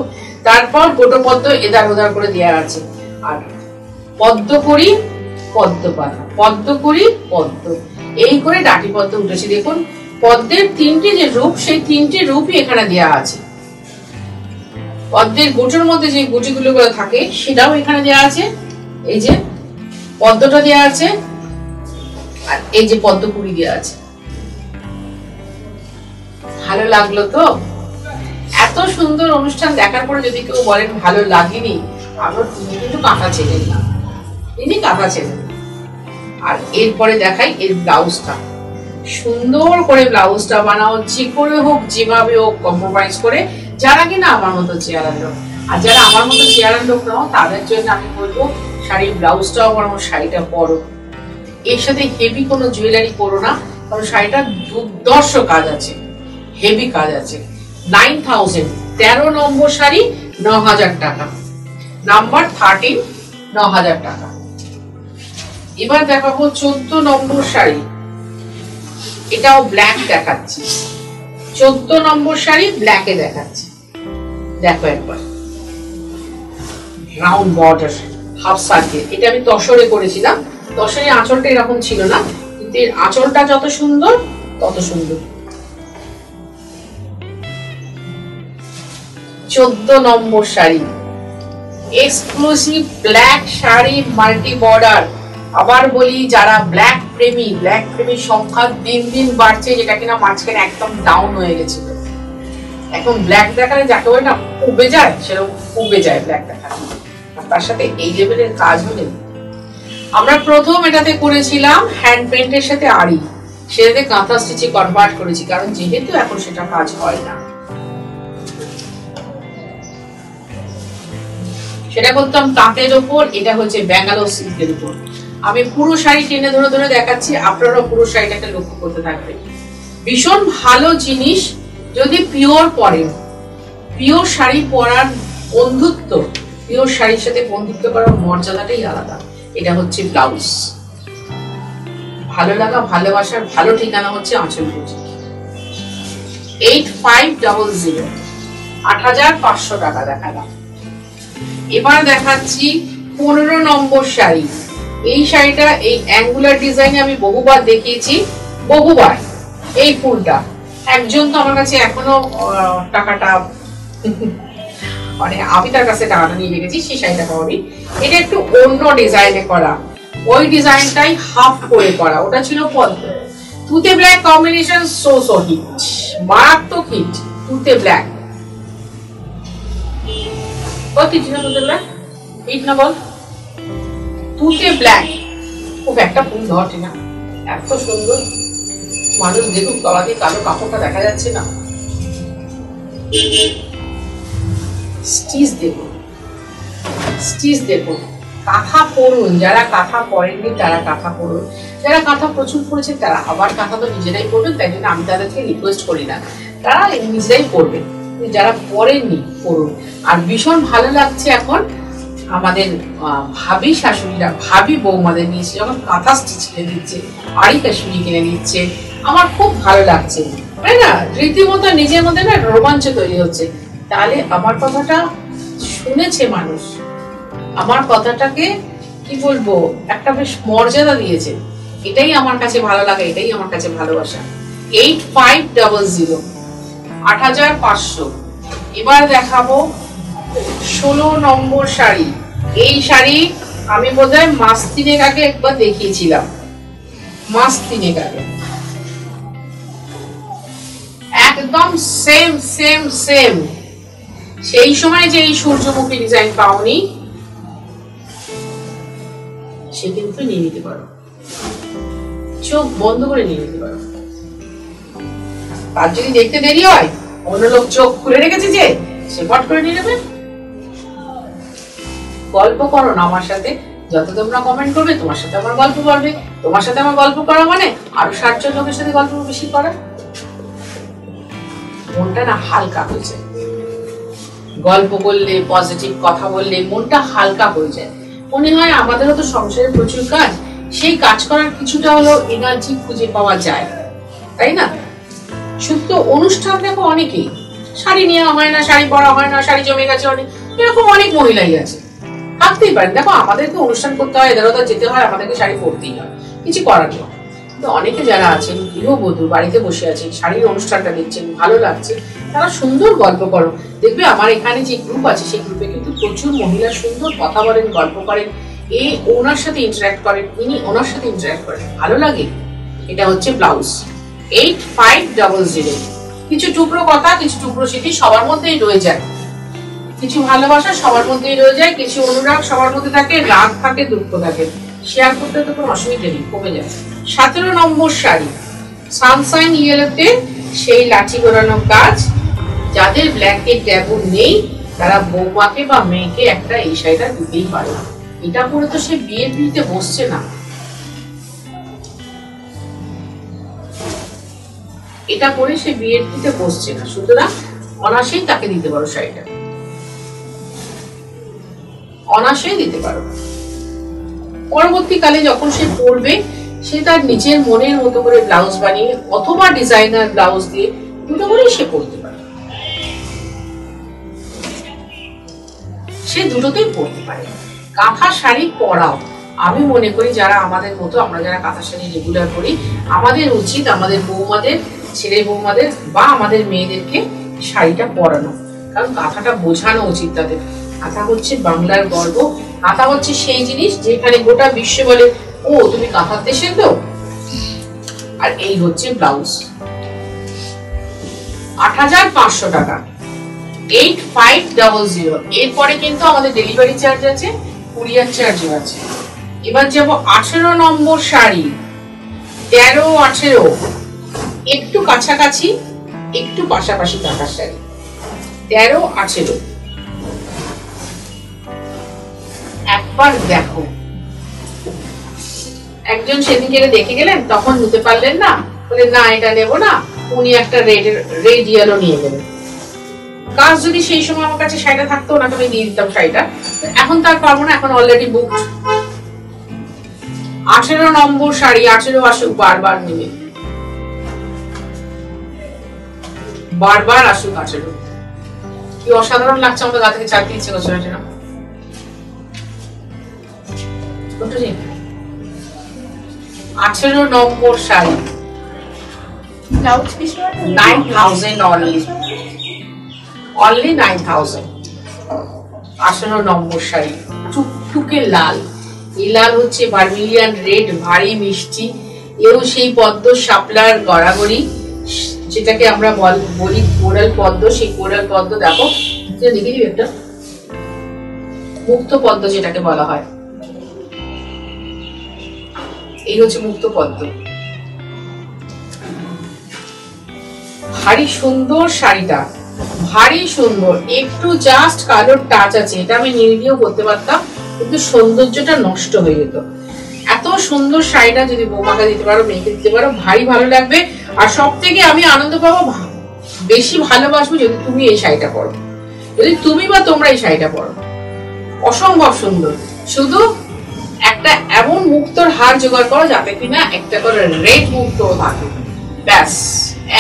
তারপর গোটো পদ্ম এদার ওদার করে দেওয়া আছে। আর পদ্ম করি, পদ্ম পাতা। পদ্ম করি, পদ্ম। এই করে ডাটি পদ্ম উঠেছে। দেখুন, পদ্মের তিনটি যে রূপ, সেই তিনটি রূপই এখানে দেওয়া আছে। পদ্মের গুটির মধ্যে যে গুটিগুলো করে থাকে, সেটাও এখানে দেওয়া আছে। এই যে পদ্মটা দেওয়া আছে, আর এই যে পদ্মপুরি দেওয়া আছে। ভালো লাগল তো? এত সুন্দর অনুষ্ঠান দেখার পরে যদি কেউ বলেন ভালো লাগেনি, আমরা তিনি কিন্তু কাঁথা ছেড়েন না তিনি কাঁথা ছেড়েন না। আর এরপরে দেখাই এর ব্লাউজটা। সুন্দর করে ব্লাউজটা বানাও, যে করে হোক, যেভাবে হোক কম্প্রোমাইজ করে যারা কিনা আমার মতো চেয়ারার লোক। আর যারা আমার মতো চেয়ারার লোক নাও, তাদের জন্য আমি বলব, শাড়ির ব্লাউজটাও বরং শাড়িটা পরো। এর সাথে হেভি কোনো জুয়েলারি করো না, কারণ শাড়িটা দুর্দর্শ কাজ আছে। হেভি কাজ আছে। নাইন থাউজেন্ড তেরো নম্বর শাড়ি ন হাজার টাকা। নাম্বার থার্টিন ন হাজার টাকা। এবার দেখাবো চোদ্দ নম্বর শাড়ি। এটাও ব্ল্যাক দেখাচ্ছি। চোদ্দ নম্বর শাড়ি ব্ল্যাকে দেখাচ্ছি। দেখো একবার। রাউন্ড বর্ডার হাফ সার্কেল এটা আমি তসরে করেছিলাম। তসরে আঁচলটা এরকম ছিল না, কিন্তু এর আঁচলটা যত সুন্দর, তত সুন্দর। চোদ্দ নম্বর sari exclusive black sari multi border আবার বলি, যারা ব্ল্যাক প্রেমী ব্ল্যাক প্রেমীর সংখ্যা দিন দিন বাড়ছে, যেটা কিনা মাঝখানে একদম ডাউন হয়ে গেছিল। এখন ব্ল্যাক দেখালে যাকে বলে না উবে যায়, সেরকম উবে যায় ব্ল্যাক দেখালে। তার সাথে এই লেভেলের কাজ হলে আমরা প্রথম এটাতে করেছিলাম হ্যান্ড পেন্টের সাথে আড়ি। সেটাতে কাঁথা স্টিচে কনভার্ট করেছি, কারণ যেহেতু এখন সেটা কাজ হয় না। সেটা করতাম তাঁতের ওপর, এটা হচ্ছে ব্যাঙ্গালোর সিল্কের উপর। আমি পুরো শাড়ি টেনে ধরে ধরে দেখাচ্ছি আপনারা পুরো শাড়িটাকে লক্ষ্য করতে থাকবেন। ভীষণ ভালো জিনিস যদি পিওর পরেন পিওর শাড়ি পরার বন্ধুত্ব, পিওর শাড়ির সাথে বন্ধুত্ব করার মর্যাদাটাই আলাদা। এটা হচ্ছে ব্লাউজ। ভালো লাগা ভালোবাসার ভালো ঠিকানা হচ্ছে আঁচল বুঝি এইট ফাইভ ডবল জিরো। আট হাজার পাঁচশো টাকা দেখালাম। এবার দেখাচ্ছি পনেরো নম্বর শাড়ি। এই শাড়িটা, এই অ্যাঙ্গুলার ডিজাইনে আমি বহুবার দেখিয়েছি, বহুবার। এই ফুলটা। একজন তো আমার কাছে এখনও টাকাটা মানে আমি তার কাছে টাকাটা নিয়ে রেখেছি, সেই শাড়িটা পাওয়ারই এটা একটু অন্য ডিজাইনে করা। ওই ডিজাইনটাই হাফ করে করা। ওটা ছিল পদ্ম। তুতে black combination so so hit মারাত্মক হিট তুতে ব্ল্যাক কত ছিল তুতে না বল। তুতে ব্ল্যাক খুব একটা ফুল ধরছে না এত সুন্দর। মানুষ দেখুক তলা দিয়ে কালো কাপড়টা দেখা যাচ্ছে না। স্টিচ দেখুন স্টিচ দেখুন কাঁথা পড়ুন যারা কাঁথা পড়েননি তারা কাঁথা পড়ুন যারা কাঁথা প্রচুর পড়েছে তারা আবার কাঁথা তো নিজেরাই পড়বেন তাই জন্য আমি তাদেরকে রিকোয়েস্ট করি না। তারা নিজেরাই পড়বে যারা পড়েননি পড়ুন আর ভীষণ ভালো লাগছে এখন আমাদের ভাবি শাশুড়িরা, ভাবি বৌমাদের নিয়েছে যখন কাঁথা স্টিচ কিনে দিচ্ছে, আড়ি কাশ্মীরি কিনে দিচ্ছে আমার খুব ভালো লাগছে। তাই না? রীতিমতো নিজের মধ্যে না রোমাঞ্চ তৈরি হচ্ছে। তাহলে আমার কথাটা শুনেছে মানুষ। আমার কথাটাকে, কি বলব, একটা বেশ মর্যাদা দিয়েছে। এটাই আমার কাছে ভালো লাগে, এটাই আমার কাছে ভালোবাসা। Eight five double zero. আট হাজার পাঁচশো। এবার দেখাবো ষোলো নম্বর শাড়ি। এই শাড়ি আমি বোধহয় মাস তিনেক আগে একবার দেখিয়েছিলাম। মাস তিনেক আগে। একদম সেম সেম সেম সেই সময় যে এই সূর্যমুখী ডিজাইন পাওনি, সে কিন্তু নিয়ে নিতে পারো। চোখ বন্ধ করে নিয়ে নিতে পারো। তার যদি দেখতে দেরি হয়, অন্য লোক চোখ খুলে রেখেছে যে, সে পট করে নিয়ে নেবে। গল্প করো না আমার সাথে। যত তোমরা কমেন্ট করবে, তোমার সাথে আমার গল্প করবে তোমার সাথে আমার গল্প করা মানে আরও ষাটজন লোকের সাথে গল্প বেশি করা। মনটা না হালকা হয়ে যায়। গল্প করলে পজিটিভ কথা বললে মনটা হালকা হয়ে যায়। মনে হয় আমাদেরও তো সংসারে প্রচুর কাজ, সেই কাজ করার কিছুটা হলো এনার্জি খুঁজে পাওয়া যায়। তাই না? শুধু অনুষ্ঠান দেখো অনেকেই। শাড়ি নেওয়া হয় না, শাড়ি পরা হয় না, শাড়ি জমে গেছে অনেক, এরকম অনেক মহিলাই আছে। থাকতেই পারেন। দেখো আমাদেরকে অনুষ্ঠান করতে হয় এদের যেতে হয়, আমাদেরকে শাড়ি পরতেই হয়। কিছু করার নেই। কিন্তু অনেকে যারা আছেন, গৃহবধূ, বাড়িতে বসে আছেন, শাড়ির অনুষ্ঠানটা দেখছেন, ভালো লাগছে, তারা সুন্দর গল্প করো দেখবে আমার এখানে যে গ্রুপ আছে, সেই গ্রুপে কিন্তু প্রচুর মহিলা সুন্দর কথা বলেন, গল্প করেন। এ ওনার সাথে ইন্টারাক্ট করেন, ইনি ওনার সাথে ইন্টারাক্ট করেন। ভালো লাগে? এটা হচ্ছে blouse eight five double zero কিছু টুকরো কথা, কিছু টুকরো স্মৃতি সবার মধ্যেই রয়ে যায়। কিছু ভালোবাসা সবার মধ্যেই রয়ে যায়, কিছু অনুরাগ সবার মধ্যে থাকে, রাগ থাকে, দুঃখ থাকে। শেয়ার করতে তো কোনো অসুবিধা নেই, কমে যায় সতেরো নম্বর শাড়ি সানসাইন ইয়েলোতে সেই লাঠি ঘোরানো কাজ। যাদের ব্ল্যাঙ্কেট ট্যাবু নেই, তারা বৌমাকে বা মেয়েকে একটা এই শাড়িটা দিতেই পারে এটা পরে তো সে বিয়ের পিড়িতে বসছে না। এটা পরে সে বিয়ের পিড়িতে বসছে না। সুতরাং অনাসেই তাকে দিতে পারো শাড়িটা। অনাসেই দিতে পারো। পরবর্তীকালে যখন সে পরবে, সে তার নিজের মনের মতো করে ব্লাউজ বানিয়ে অথবা ডিজাইনার ব্লাউজ দিয়ে দুটো করেই সে পরতে পারে। সে দুটোতেই পরতে পারে। কাঁথা শাড়ি পরাও। আমি মনে করি যারা আমাদের মতো, আমরা যারা কাঁথা শাড়ি রেগুলার করি আমাদের উচিত আমাদের বৌমাদের, ছেলে বৌমাদের বা আমাদের মেয়েদেরকে শাড়িটা পরানো। কারণ কাঁথাটা বোঝানো উচিত তাদের। কাঁথা হচ্ছে বাংলার গর্ব। কাঁথা হচ্ছে সেই জিনিস যেখানে গোটা বিশ্ব বলে, ও, তুমি কাঁথার দেশের তো আর এই হচ্ছে ব্লাউজ। আট হাজার পাঁচশো টাকা। Eight five double zero. এরপরে কিন্তু আমাদের ডেলিভারি চার্জ আছে কুরিয়ার চার্জও আছে। এবার যাব আঠেরো নম্বর শাড়ি। তেরো আঠেরো। একটু কাছাকাছি, একটু পাশাপাশি টাকার শাড়ি। তেরো আঠেরো। একবার দেখো। একজন সেদিন যেটা দেখে গেলেন, তখন নিতে পারলেন না। বলে, না, এটা নেব না। উনি একটা রেড রেড ইয়েলো নিয়ে গেলেন কাজ যদি সেই সময় আমার কাছে শাড়িটা থাকতো, ওনাকে আমি দিয়ে দিতাম শাড়িটা। এখন তার পারব না, এখন অলরেডি বুক আঠেরো নম্বর শাড়ি, আঠেরো আসুক বারবার নেবে। বারবার আসুক আঠেরো। কি অসাধারণ লাগছে আমাদের গা থেকে চাকরি ইচ্ছে করছে না আঠেরো নম্বর শাড়ি। রেড, ভারী মিষ্টি। সেই পদ্ম শাপলার গড়াগড়ি। যেটাকে আমরা বলি কোরাল পদ্ম। সেই কোরাল পদ্ম দেখো। দেখে একটা? মুক্ত পদ্ম যেটাকে বলা হয়। এই হচ্ছে মুক্ত পদ্ম। ভারী সুন্দর শাড়িটা, ভারী সুন্দর, একটু জাস্ট কালোর টাচ আছে, এটা আমি নির্গিয়েও করতে পারতাম, কিন্তু সৌন্দর্যটা নষ্ট হয়ে যেত। এত সুন্দর শাড়িটা যদি বৌমাকে দিতে পারো, মেয়েকে দিতে পারো, ভারী ভালো লাগবে, আর সব থেকে আমি আনন্দ পাবো বেশি ভালোবাসবো যদি তুমি এই শাড়িটা পরো। যদি তুমি বা তোমরা এই শাড়িটা পরো। অসম্ভব সুন্দর। শুধু একটা এমন মুক্তর হার জোগাড় করো যাতে কিনা? একটা করে রেড মুক্ত থাকে ব্যাস,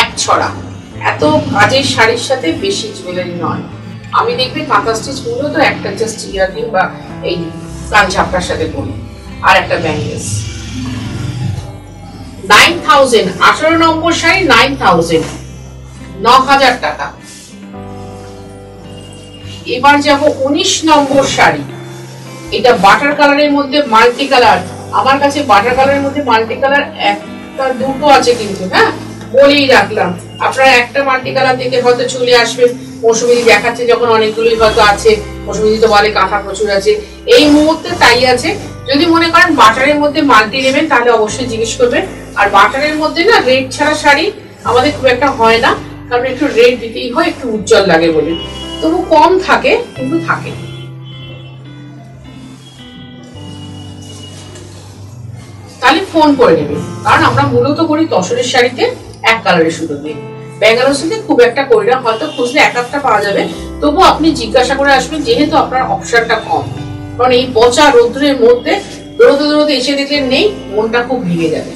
এক ছড়া। এত কাজের শাড়ির সাথে বেশি জুয়েলারি নয়। আমি দেখবে কাঁথা স্টিচ মূলত একটা জাস্ট ইয়াররিং বা এই কান ঝাপটার সাথে করি আর একটা ব্যাঙ্গেলস। নাইন থাউজেন্ড আঠারো নম্বর শাড়ি নাইন থাউজেন্ড ন হাজার টাকা। এবার যাব উনিশ নম্বর শাড়ি। এটা বাটার কালারের মধ্যে মাল্টি কালার আমার কাছে বাটার কালারের মধ্যে মাল্টি কালার একটা, দুটো আছে কিন্তু হ্যাঁ? বলেই রাখলাম। আপনারা একটা মাল্টি কালার দেখে হয়তো চলে আসবেন। মৌসুমিদি দেখাচ্ছে যখন অনেকগুলোই হয়তো আছে। মৌসুমিদি তো বলে কাঁথা প্রচুর আছে। এই মুহূর্তে তাই আছে। যদি মনে করেন বাটারের মধ্যে মাল্টি নেবেন, তাহলে অবশ্যই জিজ্ঞেস করবেন। আর বাটারের মধ্যে না রেড ছাড়া শাড়ি আমাদের খুব একটা হয় না। কারণ একটু রেড দিতেই হয়, একটু উজ্জ্বল লাগে বলে। তবু কম থাকে, কিন্তু থাকে। তাহলে ফোন করে নেবে। কারণ আমরা মূলত করি তসরের শাড়িতে এক কালারের সুতো দিয়ে। ব্যাঙ্গালোর সিল্কে খুব একটা করি না হয়তো খুঁজলে এক একটা পাওয়া যাবে। তবু আপনি জিজ্ঞাসা করে আসবেন, যেহেতু আপনার অপশনটা কম। কারণ এই পচা রৌদ্রের মধ্যে দৌড়তে দৌড়তে এসে দেখলেন নেই, মনটা খুব ভেঙে যাবে।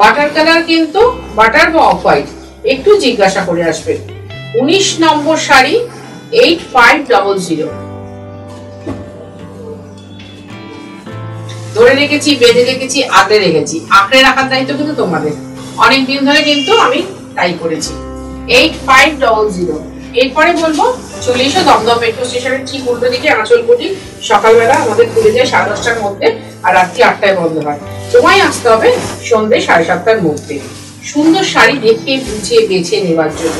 বাটার কালার কিন্তু বাটার বা অফ হোয়াইট একটু জিজ্ঞাসা করে আসবেন। উনিশ নম্বর sari eight five double zero ধরে রেখেছি, বেঁধে রেখেছি, আঁকড়ে রেখেছি। আঁকড়ে রাখার দায়িত্ব কিন্তু তোমাদের। অনেক দিন ধরে কিন্তু আমি তাই করেছি। এইট ফাইভ ডবল জিরো এরপরে বলব, চলে এসো দমদম মেট্রো স্টেশনের ঠিক উল্টো দিকে আঁচল কোটি সকালবেলা আমাদের খুলে যায় সাড়ে দশটার মধ্যে আর রাত্রি আটটায় বন্ধ হয়। তোমায় আসতে হবে সন্ধ্যে সাড়ে সাতটার মধ্যে। সুন্দর শাড়ি দেখে বুঝে বেছে নেবার জন্য।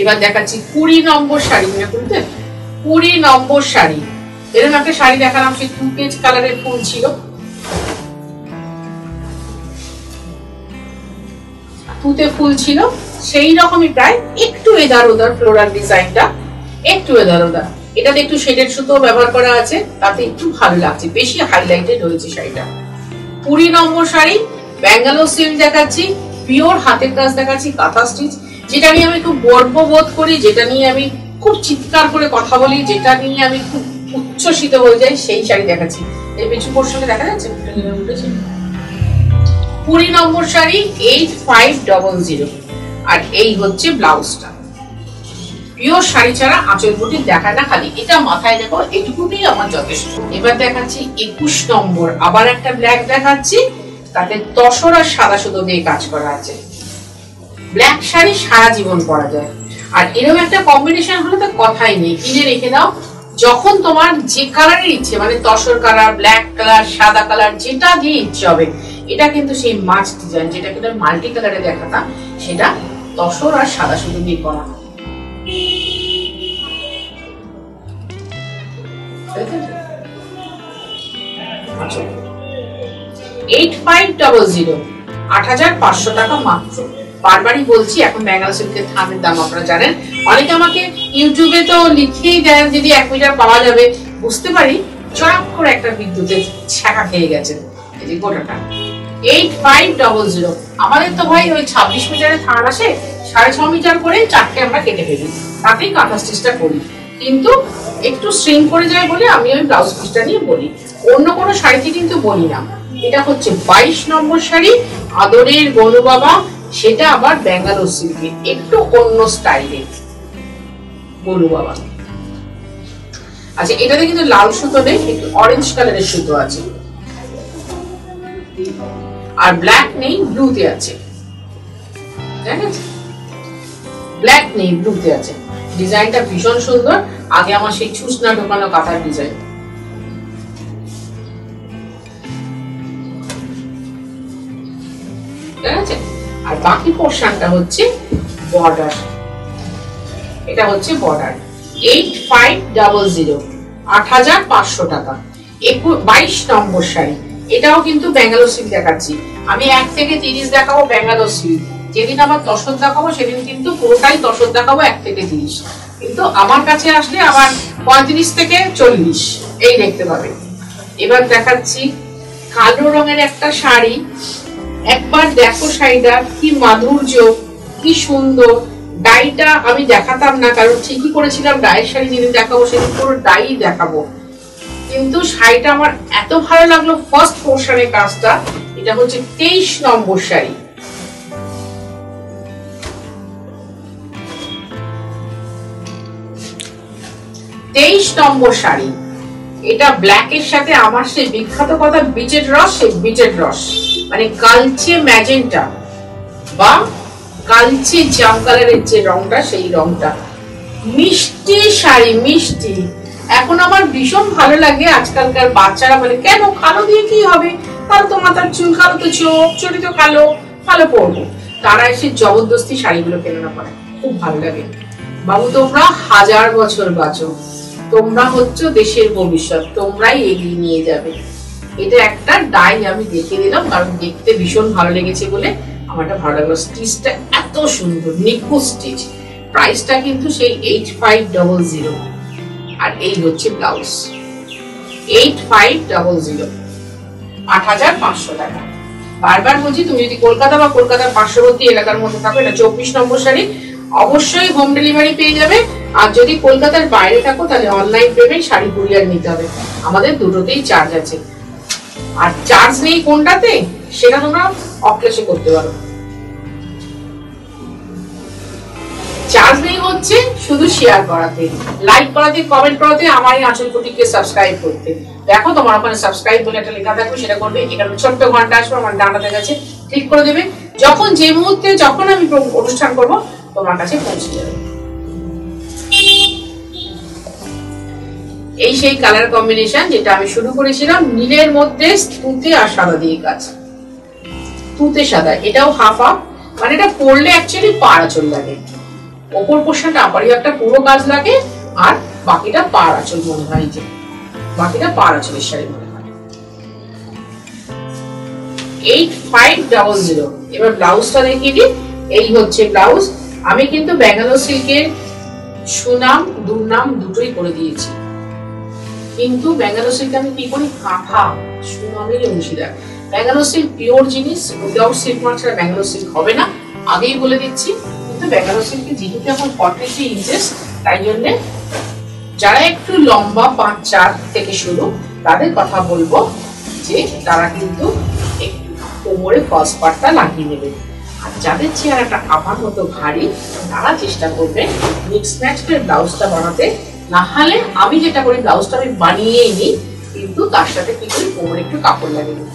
এবার দেখাচ্ছি কুড়ি নম্বর শাড়ি, মনে করতে কুড়ি নম্বর শাড়ি। এরকম একটা শাড়ি দেখালাম, সেই টু পেজ কালারের ফুল ছিল। তুতে ফুল ছিল। সেই রকমই প্রায় একটু এদার ওদার ফ্লোরাল ডিজাইনটা একটু এদার ওদার এটাতে একটু শেডেড সুতো ব্যবহার করা আছে, তাতে একটু ভালো লাগছে। বেশি হাইলাইটেড হয়েছে শাড়িটা। কুড়ি নম্বর শাড়ি, ব্যাঙ্গালোর সিল্ক দেখাচ্ছি পিওর হাতের কাজ দেখাচ্ছি, কাঁথা স্টিচ যেটা নিয়ে আমি খুব গর্ববোধ করি, যেটা নিয়ে আমি খুব চিৎকার করে কথা বলি, যেটা নিয়ে আমি খুব উচ্ছ্বসিত হয়ে যাই সেই শাড়ি দেখাচ্ছি। এর পিছু পোর্শনে দেখা যাচ্ছে কুড়ি নম্বর sari eight five double zero আর এই হচ্ছে ব্লাউজটা। পিওর শাড়ি ছাড়া আঁচল বুটি দেখায় না, খালি এটা মাথায় দেখো, এটুকুতেই আমার যথেষ্ট। এবার দেখাচ্ছি একুশ নম্বর, আবার একটা ব্ল্যাক দেখাচ্ছি, তাতে তসর আর সাদা সুতো দিয়ে কাজ করা আছে। ব্ল্যাক শাড়ি সারা জীবন পরা যায়। আর এরকম একটা কম্বিনেশন হলে তো কথাই নেই। কিনে রেখে দাও যখন তোমার যে কালারের ইচ্ছে মানে তসর কালার ব্ল্যাক কালার সাদা কালার যেটা দিয়ে ইচ্ছে হবে এটা কিন্তু সেই মাছ ডিজাইন যেটা কিন্তু মাল্টি কালারে দেখাতাম সেটা তসর আর সাদা সুতো দিয়ে করা। এইট ফাইভ ডবল জিরো আট হাজার পাঁচশো টাকা মাত্র। বারবারই বলছি, এখন ব্যাঙ্গাল সিল্কের থামের দাম আপনারা জানেন। অনেকে আমাকে ইউটিউবে তো লিখেই দেন, যদি এক মিটার পাওয়া যাবে। বুঝতে পারি চড়াক করে একটা বিদ্যুতের ছ্যাঁকা খেয়ে গেছে। এই যে গোটাটা। এইট ফাইভ ডবল জিরো আমাদের তো ভাই ওই ছাব্বিশ মিটারের থান আসে, সাড়ে ছ মিটার করে চারটে আমরা কেটে ফেলি। তাতেই কাঁথা স্টিচটা করি। কিন্তু একটু স্ট্রিং করে যায় বলে আমি ওই ব্লাউজ পিসটা নিয়ে বলি। অন্য কোনো শাড়িতে কিন্তু বলি না। এটা হচ্ছে বাইশ নম্বর শাড়ি, আদরের গনু বাবা সেটা আবার ব্যাঙ্গালোর সিল্কে, একটু অন্য স্টাইলে। গনু বাবা। আচ্ছা এটাতে কিন্তু লাল সুতো নেই একটু অরেঞ্জ কালারের সুতো আছে। আর ব্ল্যাক নেই ব্লুতে আছে। ব্ল্যাক নেই ব্লুতে আছে। ডিজাইনটা ভীষণ সুন্দর। আগে আমার সেই ছুসনা ঢোকানো কাঁথার ডিজাইন। ঠিক আছে? আর বাকি পোর্শনটা হচ্ছে বর্ডার এটা হচ্ছে border eight five double zero আট হাজার পাঁচশো টাকা। বাইশ নম্বর শাড়ি এটাও কিন্তু ব্যাঙ্গালোর সিল্ক দেখাচ্ছি। আমি এক থেকে তিরিশ দেখাবো ব্যাঙ্গালোর সিল্ক যেদিন আমার তসর দেখাবো, সেদিন কিন্তু পুরোটাই তসর দেখাবো এক থেকে তিরিশ। কিন্তু আমার কাছে আসলে আমার পঁয়ত্রিশ থেকে চল্লিশ। এই দেখতে পাবে এবার দেখাচ্ছি কালো রঙের একটা শাড়ি। একবার দেখো শাড়িটা কি মাধুর্য, কি সুন্দর। ডাইটা আমি দেখাতাম না, কারণ ঠিকই করেছিলাম, ডাইয়ের শাড়ি যেদিন দেখাবো সেদিন পুরো ডাই দেখাবো। কিন্তু শাড়িটা আমার এত ভালো লাগল ফার্স্ট পোর্শনের কাজটা, এটা হচ্ছে তেইশ নম্বর শাড়ি। তেইশ নম্বর শাড়ি। এটা ব্ল্যাকের সাথে আমার সেই বিখ্যাত কথা বিচের রস, সেই বিচের রস। মানে কালচে ম্যাজেন্টা বা কালচে জাম কালারের যে রংটা, সেই রংটা। মিষ্টি শাড়ি, মিষ্টি। এখন আমার ভীষণ ভালো লাগে আজকালকার বাচ্চারা বলে কেন কালো দিয়ে কি হবে? কালো তো মাথার চুল, কালো তো চোখ, চটি তো কালো কালো পরবো। তারা এসে জবরদস্তি শাড়িগুলো কেনা করে। খুব ভালো লাগে। বাবু, তোমরা হাজার বছর বাঁচো। তোমরা হচ্ছে দেশের ভবিষ্যৎ। তোমরাই এগিয়ে নিয়ে যাবে। এটা একটা ডাই আমি দেখে দিলাম কারণ দেখতে ভীষণ ভালো লেগেছে বলে আমারটা ভালো লাগল। স্টিচটা এত সুন্দর, নিখুঁত স্টিচ। প্রাইসটা কিন্তু সেই এইট ফাইভ ডবল জিরো। আর এই হচ্ছে blouse. Eight five double zero. আট হাজার পাঁচশো টাকা। বারবার বলছি, তুমি যদি কলকাতা বা কলকাতার পার্শ্ববর্তী এলাকার মধ্যে থাকো, এটা চব্বিশ নম্বর শাড়ি অবশ্যই হোম ডেলিভারি পেয়ে যাবে। আর যদি কলকাতার বাইরে থাকো, তাহলে অনলাইন পেমেন্ট শাড়ি কুরিয়ার নিতে হবে। আমাদের দুটোতেই চার্জ আছে। আর চার্জ নেই কোনটাতে, সেটা তোমরা অক্লেশে করতে পারো। চার্জ নেই হচ্ছে শুধু শেয়ার করাতে। লাইক করাতে কমেন্ট করাতে আমার এই আঁচল কুটিকে সাবস্ক্রাইব করতে। দেখো তোমার ওখানে সাবস্ক্রাইব বলে একটা লেখা থাকবে সেটা করবে। এখানে ছোট্ট ঘণ্টা আসবে, আমার ডানাতে কাছে ক্লিক করে দেবে। যখন যে মুহূর্তে, যখন আমি অনুষ্ঠান করব, তোমার কাছে পৌঁছে যাবে। এই সেই কালার কম্বিনেশন যেটা আমি শুরু করেছিলাম, নীলের মধ্যে তুতে আর সাদা দিয়ে কাজ। তুতে সাদা, এটাও হাফ হাফ মানে এটা পরলে অ্যাকচুয়ালি পাড়া লাগে। ওপর পোর্শনটা আপারই একটা পুরো কাজ লাগে, আর বাকিটা পাড় আঁচল মনে হয় যে, বাকিটা পাড় আঁচলের শাড়ি মনে হয়। এইট ফাইভ ডাবল জিরো এবার ব্লাউজটা দেখিয়ে দিই। এই হচ্ছে ব্লাউজ আমি কিন্তু ব্যাঙ্গালোর সিল্কের সুনাম, দুর্নাম দুটোই করে দিয়েছি। কিন্তু ব্যাঙ্গালোর সিল্ক আমি কি করি? কাঁথা সুনামের অংশীদার ব্যাঙ্গালোর সিল্ক পিওর জিনিস উইদাউট সিল্ক মার্ক ছাড়া ব্যাঙ্গালোর সিল্ক হবে না। আগেই বলে দিচ্ছি, কিন্তু ব্যাঙ্গালোর সিল্কে যেহেতু এখন ফর্টি ইঞ্চেস তাই জন্যে যারা একটু লম্বা পাঁচ চার থেকে শুরু, তাদের কথা বলব যে তারা কিন্তু একটু কোমরে ফলস পাটটা লাগিয়ে নেবে। আর যাদের চেহারাটা আমার মতো ভারী, তারা চেষ্টা করবে মিক্স ম্যাচ করে ব্লাউজটা বানাতে। না হলে আমি যেটা করি, ব্লাউজটা আমি বানিয়েই নিই, কিন্তু তার সাথে কি করি, কোমরে একটু কাপড় লাগিয়ে নিই।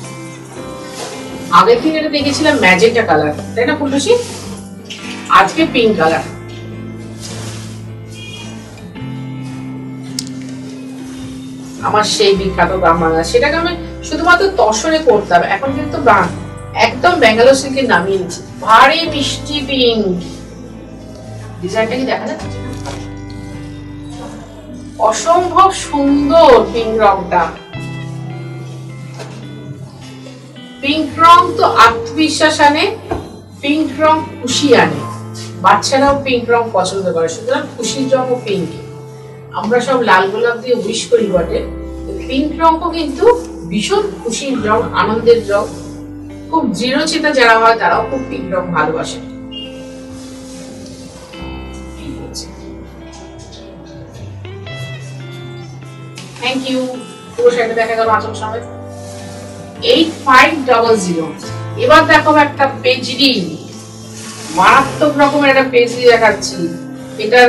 আগের দিন এটা দেখেছিলাম ম্যাজেন্টা কালার, তাই না আজকে পিঙ্ক কালার আমার সেই বিখ্যাত ব্রাহ্মণা সেটাকে আমি শুধুমাত্র তসরে করতাম এখন কিন্তু একদম ব্যাঙ্গালোর সিল্কে নামিয়ে নিচ্ছি। ভারী মিষ্টি পিঙ্ক ডিজাইনটা কি দেখা যাচ্ছে? অসম্ভব সুন্দর পিঙ্ক রংটা। পিঙ্ক রং তো আত্মবিশ্বাস আনে পিঙ্ক রং খুশি আনে। বাচ্চারাও পিঙ্ক রং পছন্দ করে, সুতরাং খুশির রং ও পিঙ্ক আমরা সব লাল গোলাপ দিয়ে উইশ করি বটে। পিঙ্ক রঙও কিন্তু ভীষণ খুশির রং, আনন্দের রং। খুব দৃঢ় চেতা যারা হয়, তারাও খুব পিঙ্ক রং ভালোবাসে। থ্যাংক ইউ পুরো শাড়িটা দেখা গেল আচল সমেত এইট ফাইভ ডবল জিরো এবার দেখো একটা পেজরি মারাত্মক রকমের একটা পেজরি দেখাচ্ছি। এটার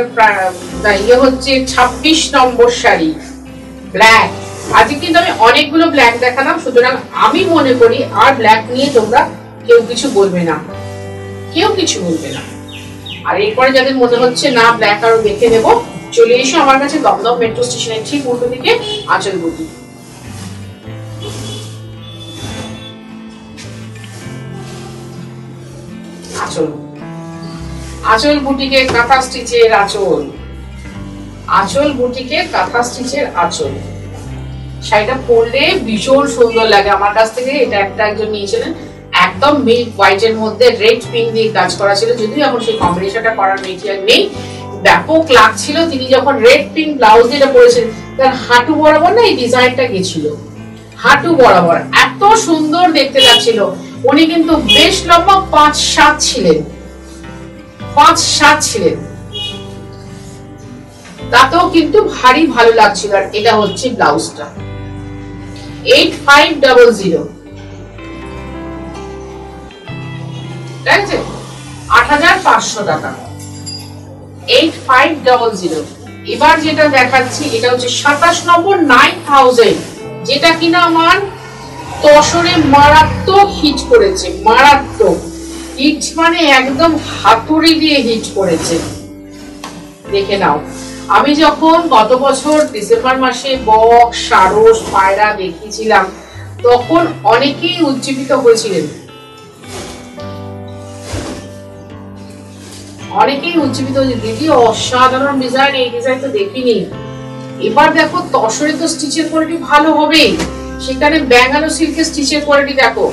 ইয়ে হচ্ছে ছাব্বিশ নম্বর শাড়ি। ব্ল্যাক আজকে কিন্তু আমি অনেকগুলো ব্ল্যাক দেখালাম, সুতরাং আমি মনে করি আর ব্ল্যাক নিয়ে তোমরা কেউ কিছু বলবে না। কেউ কিছু বলবে না। আর এরপরে যাদের মনে হচ্ছে না ব্ল্যাক আরও দেখে নেব চলে এসো আমার কাছে দমদম মেট্রো স্টেশনের ঠিক উল্টো দিকে আঁচল বুটি আঁচল আঁচল বুটিকে কাঁথা স্টিচের আঁচল আঁচল বুটিকে কাঁথা স্টিচের আঁচল শাড়িটা পরলে ভীষণ সুন্দর লাগে। আমার কাছ থেকে এটা একটা একজন নিয়েছিলেন। একদম মিল্ক হোয়াইটের মধ্যে রেড পিঙ্ক দিয়ে কাজ করা ছিল। যদিও এখন সেই কম্বিনেশনটা করার মেটেরিয়াল নেই। ব্যাপক লাগছিল। তিনি যখন রেড পিঙ্ক ব্লাউজ যেটা পরেছেন তার হাঁটু বরাবর না এই ডিজাইনটা গেছিল? হাঁটু বরাবর। এত সুন্দর দেখতে লাগছিল। উনি কিন্তু বেশ লম্বা পাঁচ সাত ছিলেন। পাঁচ সাত ছিলেন। তাতেও কিন্তু ভারী ভালো লাগছিল। আর এটা হচ্ছে ব্লাউজটা এইট ফাইভ ডাবল জিরো ঠিক আছে আট হাজার পাঁচশো টাকা। এইট ফাইভ ডাবল জিরো এবার যেটা দেখাচ্ছি, এটা হচ্ছে সাতাশ নম্বর নাইন যেটা কিনা আমার তসরে মারাত্মক হিট করেছে, মারাত্মক। হিট মানে একদম হাতুড়ি দিয়ে হিট করেছে। দেখে নাও। আমি যখন গত বছর ডিসেম্বর মাসে বক, সারস, পায়রা দেখিয়েছিলাম, তখন অনেকেই উজ্জীবিত হয়েছিলেন। অনেকেই উজ্জীবিত হয়েছে। দিদি অসাধারণ ডিজাইন এই ডিজাইন তো দেখিনি। এবার দেখো, তসরে তো স্টিচের কোয়ালিটি ভালো হবে সেখানে ব্যাঙ্গালো সিল্কের স্টিচের কোয়ালিটি দেখো।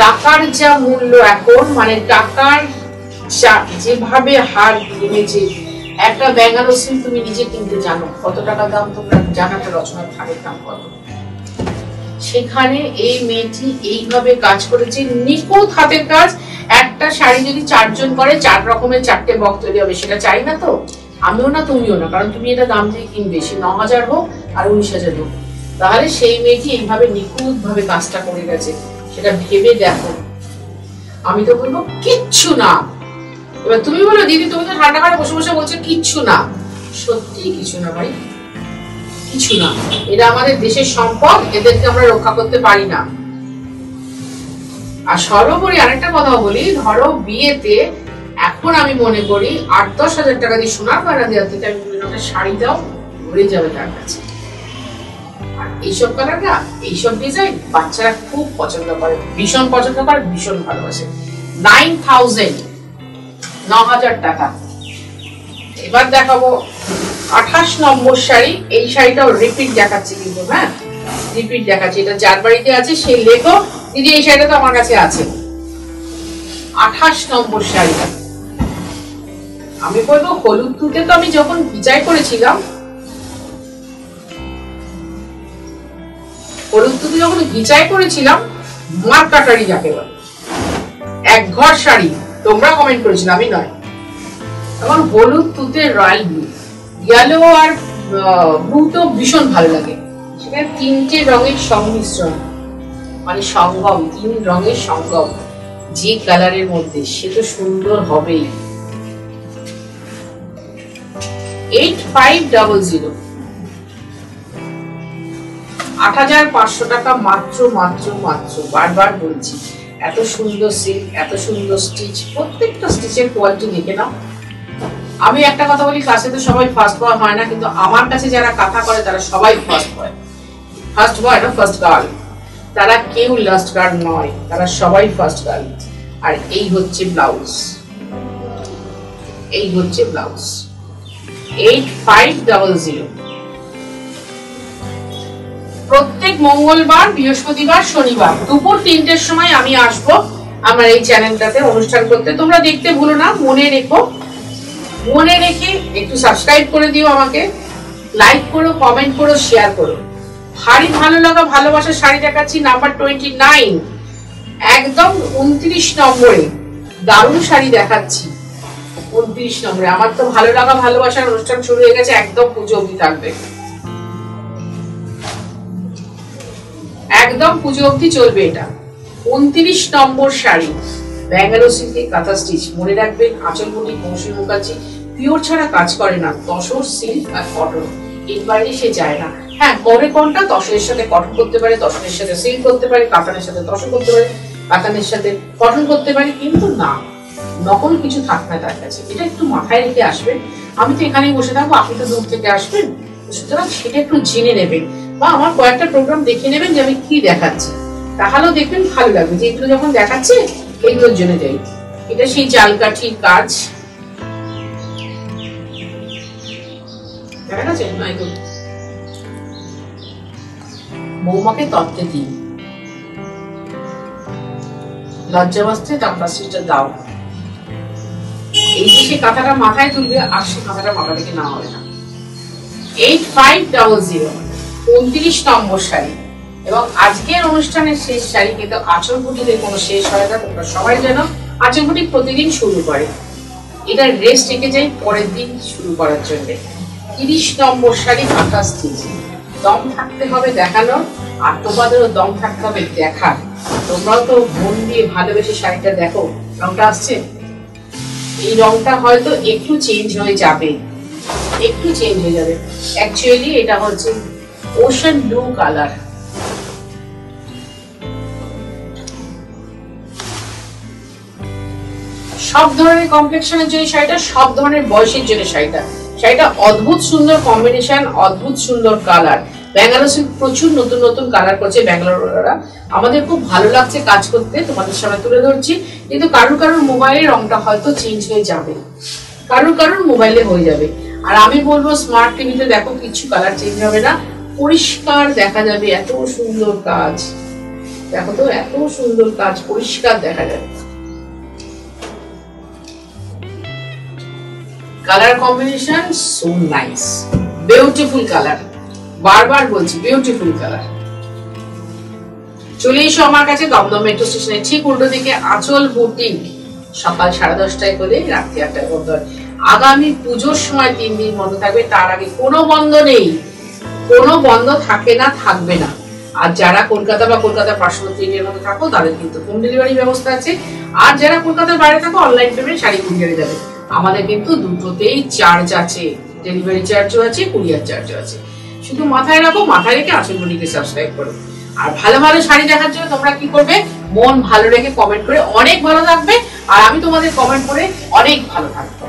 টাকার যা মূল্য এখন মানে টাকার যেভাবে হার ভেঙেছে একটা বেঙ্গালোর তুমি নিজে কিনতে জানো। কত টাকা দাম তোমরা জানো? একটা রচনার থানের দাম কত? সেখানে এই মেয়েটি এইভাবে কাজ করেছে। নিখুঁত হাতের কাজ। একটা শাড়ি যদি চারজন করে, চার রকমের চারটে বক তৈরি হবে, সেটা চাই না তো? আমিও না, তুমিও না। কারণ তুমি এটা দাম দিয়ে কিনবে। সে ন হাজার হোক আর উনিশ হাজার হোক। তাহলে সেই মেয়েটি এইভাবে নিখুঁত ভাবে কাজটা করে গেছে। সেটা ভেবে দেখো। আমি তো বলব, কিচ্ছু না। এবার তুমি বলো, দিদি, তুমি তো ঠান্ডা করে বসে বসে বলছো, কিচ্ছু না। সত্যি কিছু না ভাই। কিছু না। এটা আমাদের দেশের সম্পদ, এদেরকে আমরা রক্ষা করতে পারি না। আর সর্বোপরি আরেকটা কথা বলি, ধরো বিয়েতে এখন আমি মনে করি আট দশ হাজার টাকা দিয়ে সোনার গয়না দেওয়ার থেকে আমি একটা শাড়ি দাও ঘুরে যাবে তার কাছে। আর এইসব কালার না এইসব ডিজাইন বাচ্চারা খুব পছন্দ করে। ভীষণ পছন্দ করে, ভীষণ ভালোবাসে। নাইন থাউজেন্ড ন হাজার টাকা। এবার দেখাবো আঠাশ নম্বর শাড়ি, এই শাড়িটাও রিপিট দেখাচ্ছে কিন্তু হ্যাঁ? রিপিট দেখাচ্ছে। এটা যার বাড়িতে আছে সেই লেখো। দিদি, এই শাড়িটা তো আমার কাছে আছে। আঠাশ নম্বর শাড়িটা আমি বলব, হলুদ তুতে তো আমি যখন বিচাই করেছিলাম, হলুদ তুতে যখন গিচাই করেছিলাম, মার কাটারি যাকে বলে। এক ঘর শাড়ি, তোমরা কমেন্ট করেছিল, আমি নয়। তখন হলুদ তুতে রয়্যাল ব্লু ইয়েলো আর ব্লু তো ভীষণ ভালো লাগে। সেখানে তিনটে রঙের সংমিশ্রণ মানে সঙ্গম, তিন রঙের সঙ্গম, যে কালারের মধ্যে, সে তো সুন্দর হবেই। এইট ফাইভ ডাবল জিরো আট হাজার পাঁচশো টাকা মাত্র মাত্র মাত্র, বারবার বলছি, এত সুন্দর সিল্ক এত সুন্দর স্টিচ প্রত্যেকটা স্টিচের কোয়ালিটি দেখে নাও। আমি একটা কথা বলি কাছে তো সবাই ফার্স্ট বয় হয় না, কিন্তু আমার কাছে যারা কাঁথা করে তারা সবাই ফার্স্ট বয় ফার্স্ট বয় না ফার্স্ট গার্ল তারা কেউ লাস্ট গার্ল নয়, তারা সবাই ফার্স্ট গার্ল আর এই হচ্ছে ব্লাউজ এই হচ্ছে blouse eight five double zero প্রত্যেক মঙ্গলবার, বৃহস্পতিবার, শনিবার, দুপুর তিনটের সময় আমি আসব আমার এই চ্যানেলটাতে অনুষ্ঠান করতে। তোমরা দেখতে ভুলো না, মনে রেখো। মনে রেখে একটু সাবস্ক্রাইব করে দিও আমাকে। লাইক করো কমেন্ট করো শেয়ার করো। ভারী ভালো লাগা, ভালোবাসা শাড়ি দেখাচ্ছি নাম্বার টোয়েন্টি নাইন একদম উনত্রিশ নম্বরে দারুণ শাড়ি দেখাচ্ছি। উনত্রিশ নম্বরে। আমার তো ভালো লাগা, ভালোবাসার অনুষ্ঠান শুরু হয়ে গেছে, একদম পুজো অবধি থাকবে। একদম পুজো অবধি চলবে এটা। উনত্রিশ নম্বর শাড়ি। ব্যাঙ্গালোর সিল্কে কাঁথা স্টিচ। মনে রাখবেন আঁচলমুটি কৌশল মুখার্জি, পিওর ছাড়া কাজ করে না, তসর, সিল্ক আর কটন। এর বাইরে সে যায় না। হ্যাঁ করে কোনটা? তসরের সাথে কটন করতে পারে, তসরের সাথে সিল্ক করতে পারে কাতানের সাথে তসর করতে পারে কাতানের সাথে কটন করতে পারে, কিন্তু না। নকল কিছু থাক না তার কাছে। এটা একটু মাথায় রেখে আসবেন। আমি তো এখানেই বসে থাকব, আপনি তো দূর থেকে আসবেন। সুতরাং সেটা একটু জেনে নেবেন বা আমার কয়েকটা প্রোগ্রাম দেখে নেবেন যে আমি কি দেখাচ্ছি। তাহলেও দেখবেন ভালো লাগবে। যে এগুলো যখন দেখাচ্ছে এগুলোর জন্য যাই। এটা সেই জালকাঠির কাজ। দেখা গেছে? তত্ত্বে দিই। লজ্জাবাস্তে চামড়াশ্রীটা দাও। এই যে সে কথাটা মাথায় তুলবে, আর সে কথাটা মাথা থেকে না হবে না। এইট ফাইভ ডাবল জিরো উনত্রিশ নম্বর শাড়ি এবং আজকের অনুষ্ঠানের শেষ শাড়ি কিন্তু আচল কোনো শেষ হয় না, তোমরা সবাই জানো, আচল প্রতিদিন শুরু করে। এটা রেস্ট রেখে যাই পরের দিন শুরু করার জন্য। তিরিশ নম্বর শাড়ি আকাশ দিয়েছি দম থাকতে হবে দেখানো আর তোমাদেরও দম থাকতে হবে দেখার। তোমরাও তো মন দিয়ে ভালোবেসে শাড়িটা দেখো, রংটা আসছে? এই রংটা হয়তো একটু চেঞ্জ হয়ে যাবে। একটু চেঞ্জ হয়ে যাবে। অ্যাকচুয়ালি এটা হচ্ছে ওশান ব্লু কালার সব ধরনের কমপ্লেকশনের জন্য শাড়িটা, সব ধরনের বয়সের জন্য শাড়িটা। শাড়িটা অদ্ভুত সুন্দর কম্বিনেশন অদ্ভুত সুন্দর কালার ব্যাঙ্গালোর সিল্ক প্রচুর নতুন নতুন কালার করছে ব্যাঙ্গালোররা। আমাদের খুব ভালো লাগছে কাজ করতে, তোমাদের সামনে তুলে ধরছি। কিন্তু কারুর কারুর মোবাইলের রংটা হয়তো চেঞ্জ হয়ে যাবে। কারুর কারুর মোবাইলে হয়ে যাবে। আর আমি বলব স্মার্ট টিভিতে দেখো, কিছু কালার চেঞ্জ হবে না। পরিষ্কার দেখা যাবে, এত সুন্দর কাজ। দেখো তো, এত সুন্দর কাজ, পরিষ্কার দেখা যাবে। Colour combination so nice beautiful colour বারবার বলছি বিউটিফুল কালার চলে এসো আমার কাছে, দমদম মেট্রো স্টেশনের ঠিক উল্টো দিকে, আচল বুটিক সকাল সাড়ে দশটায় করে রাত্রি আটটায় বন্ধ আগামী পুজোর সময় তিন দিন বন্ধ থাকবে, তার আগে কোনো বন্ধ নেই। কোনো বন্ধ থাকে না, থাকবে না। আর যারা কলকাতা বা কলকাতার পার্শ্ববর্তী এরিয়ার মধ্যে থাকো, তাদের কিন্তু হোম ডেলিভারি ব্যবস্থা আছে। আর যারা কলকাতার বাইরে থাকো অনলাইন পেমেন্ট শাড়ি কুরিয়ারে যাবে। আমাদের কিন্তু দুটোতেই চার্জ আছে। ডেলিভারি চার্জও আছে কুরিয়ার চার্জও আছে। শুধু মাথায় রাখো, মাথায় রেখে আসল মনিকে সাবস্ক্রাইব করো। আর ভালো ভালো শাড়ি দেখার জন্য তোমরা কি করবে? মন ভালো রেখে কমেন্ট করে অনেক ভালো থাকবে। আর আমি তোমাদের কমেন্ট করে অনেক ভালো থাকব।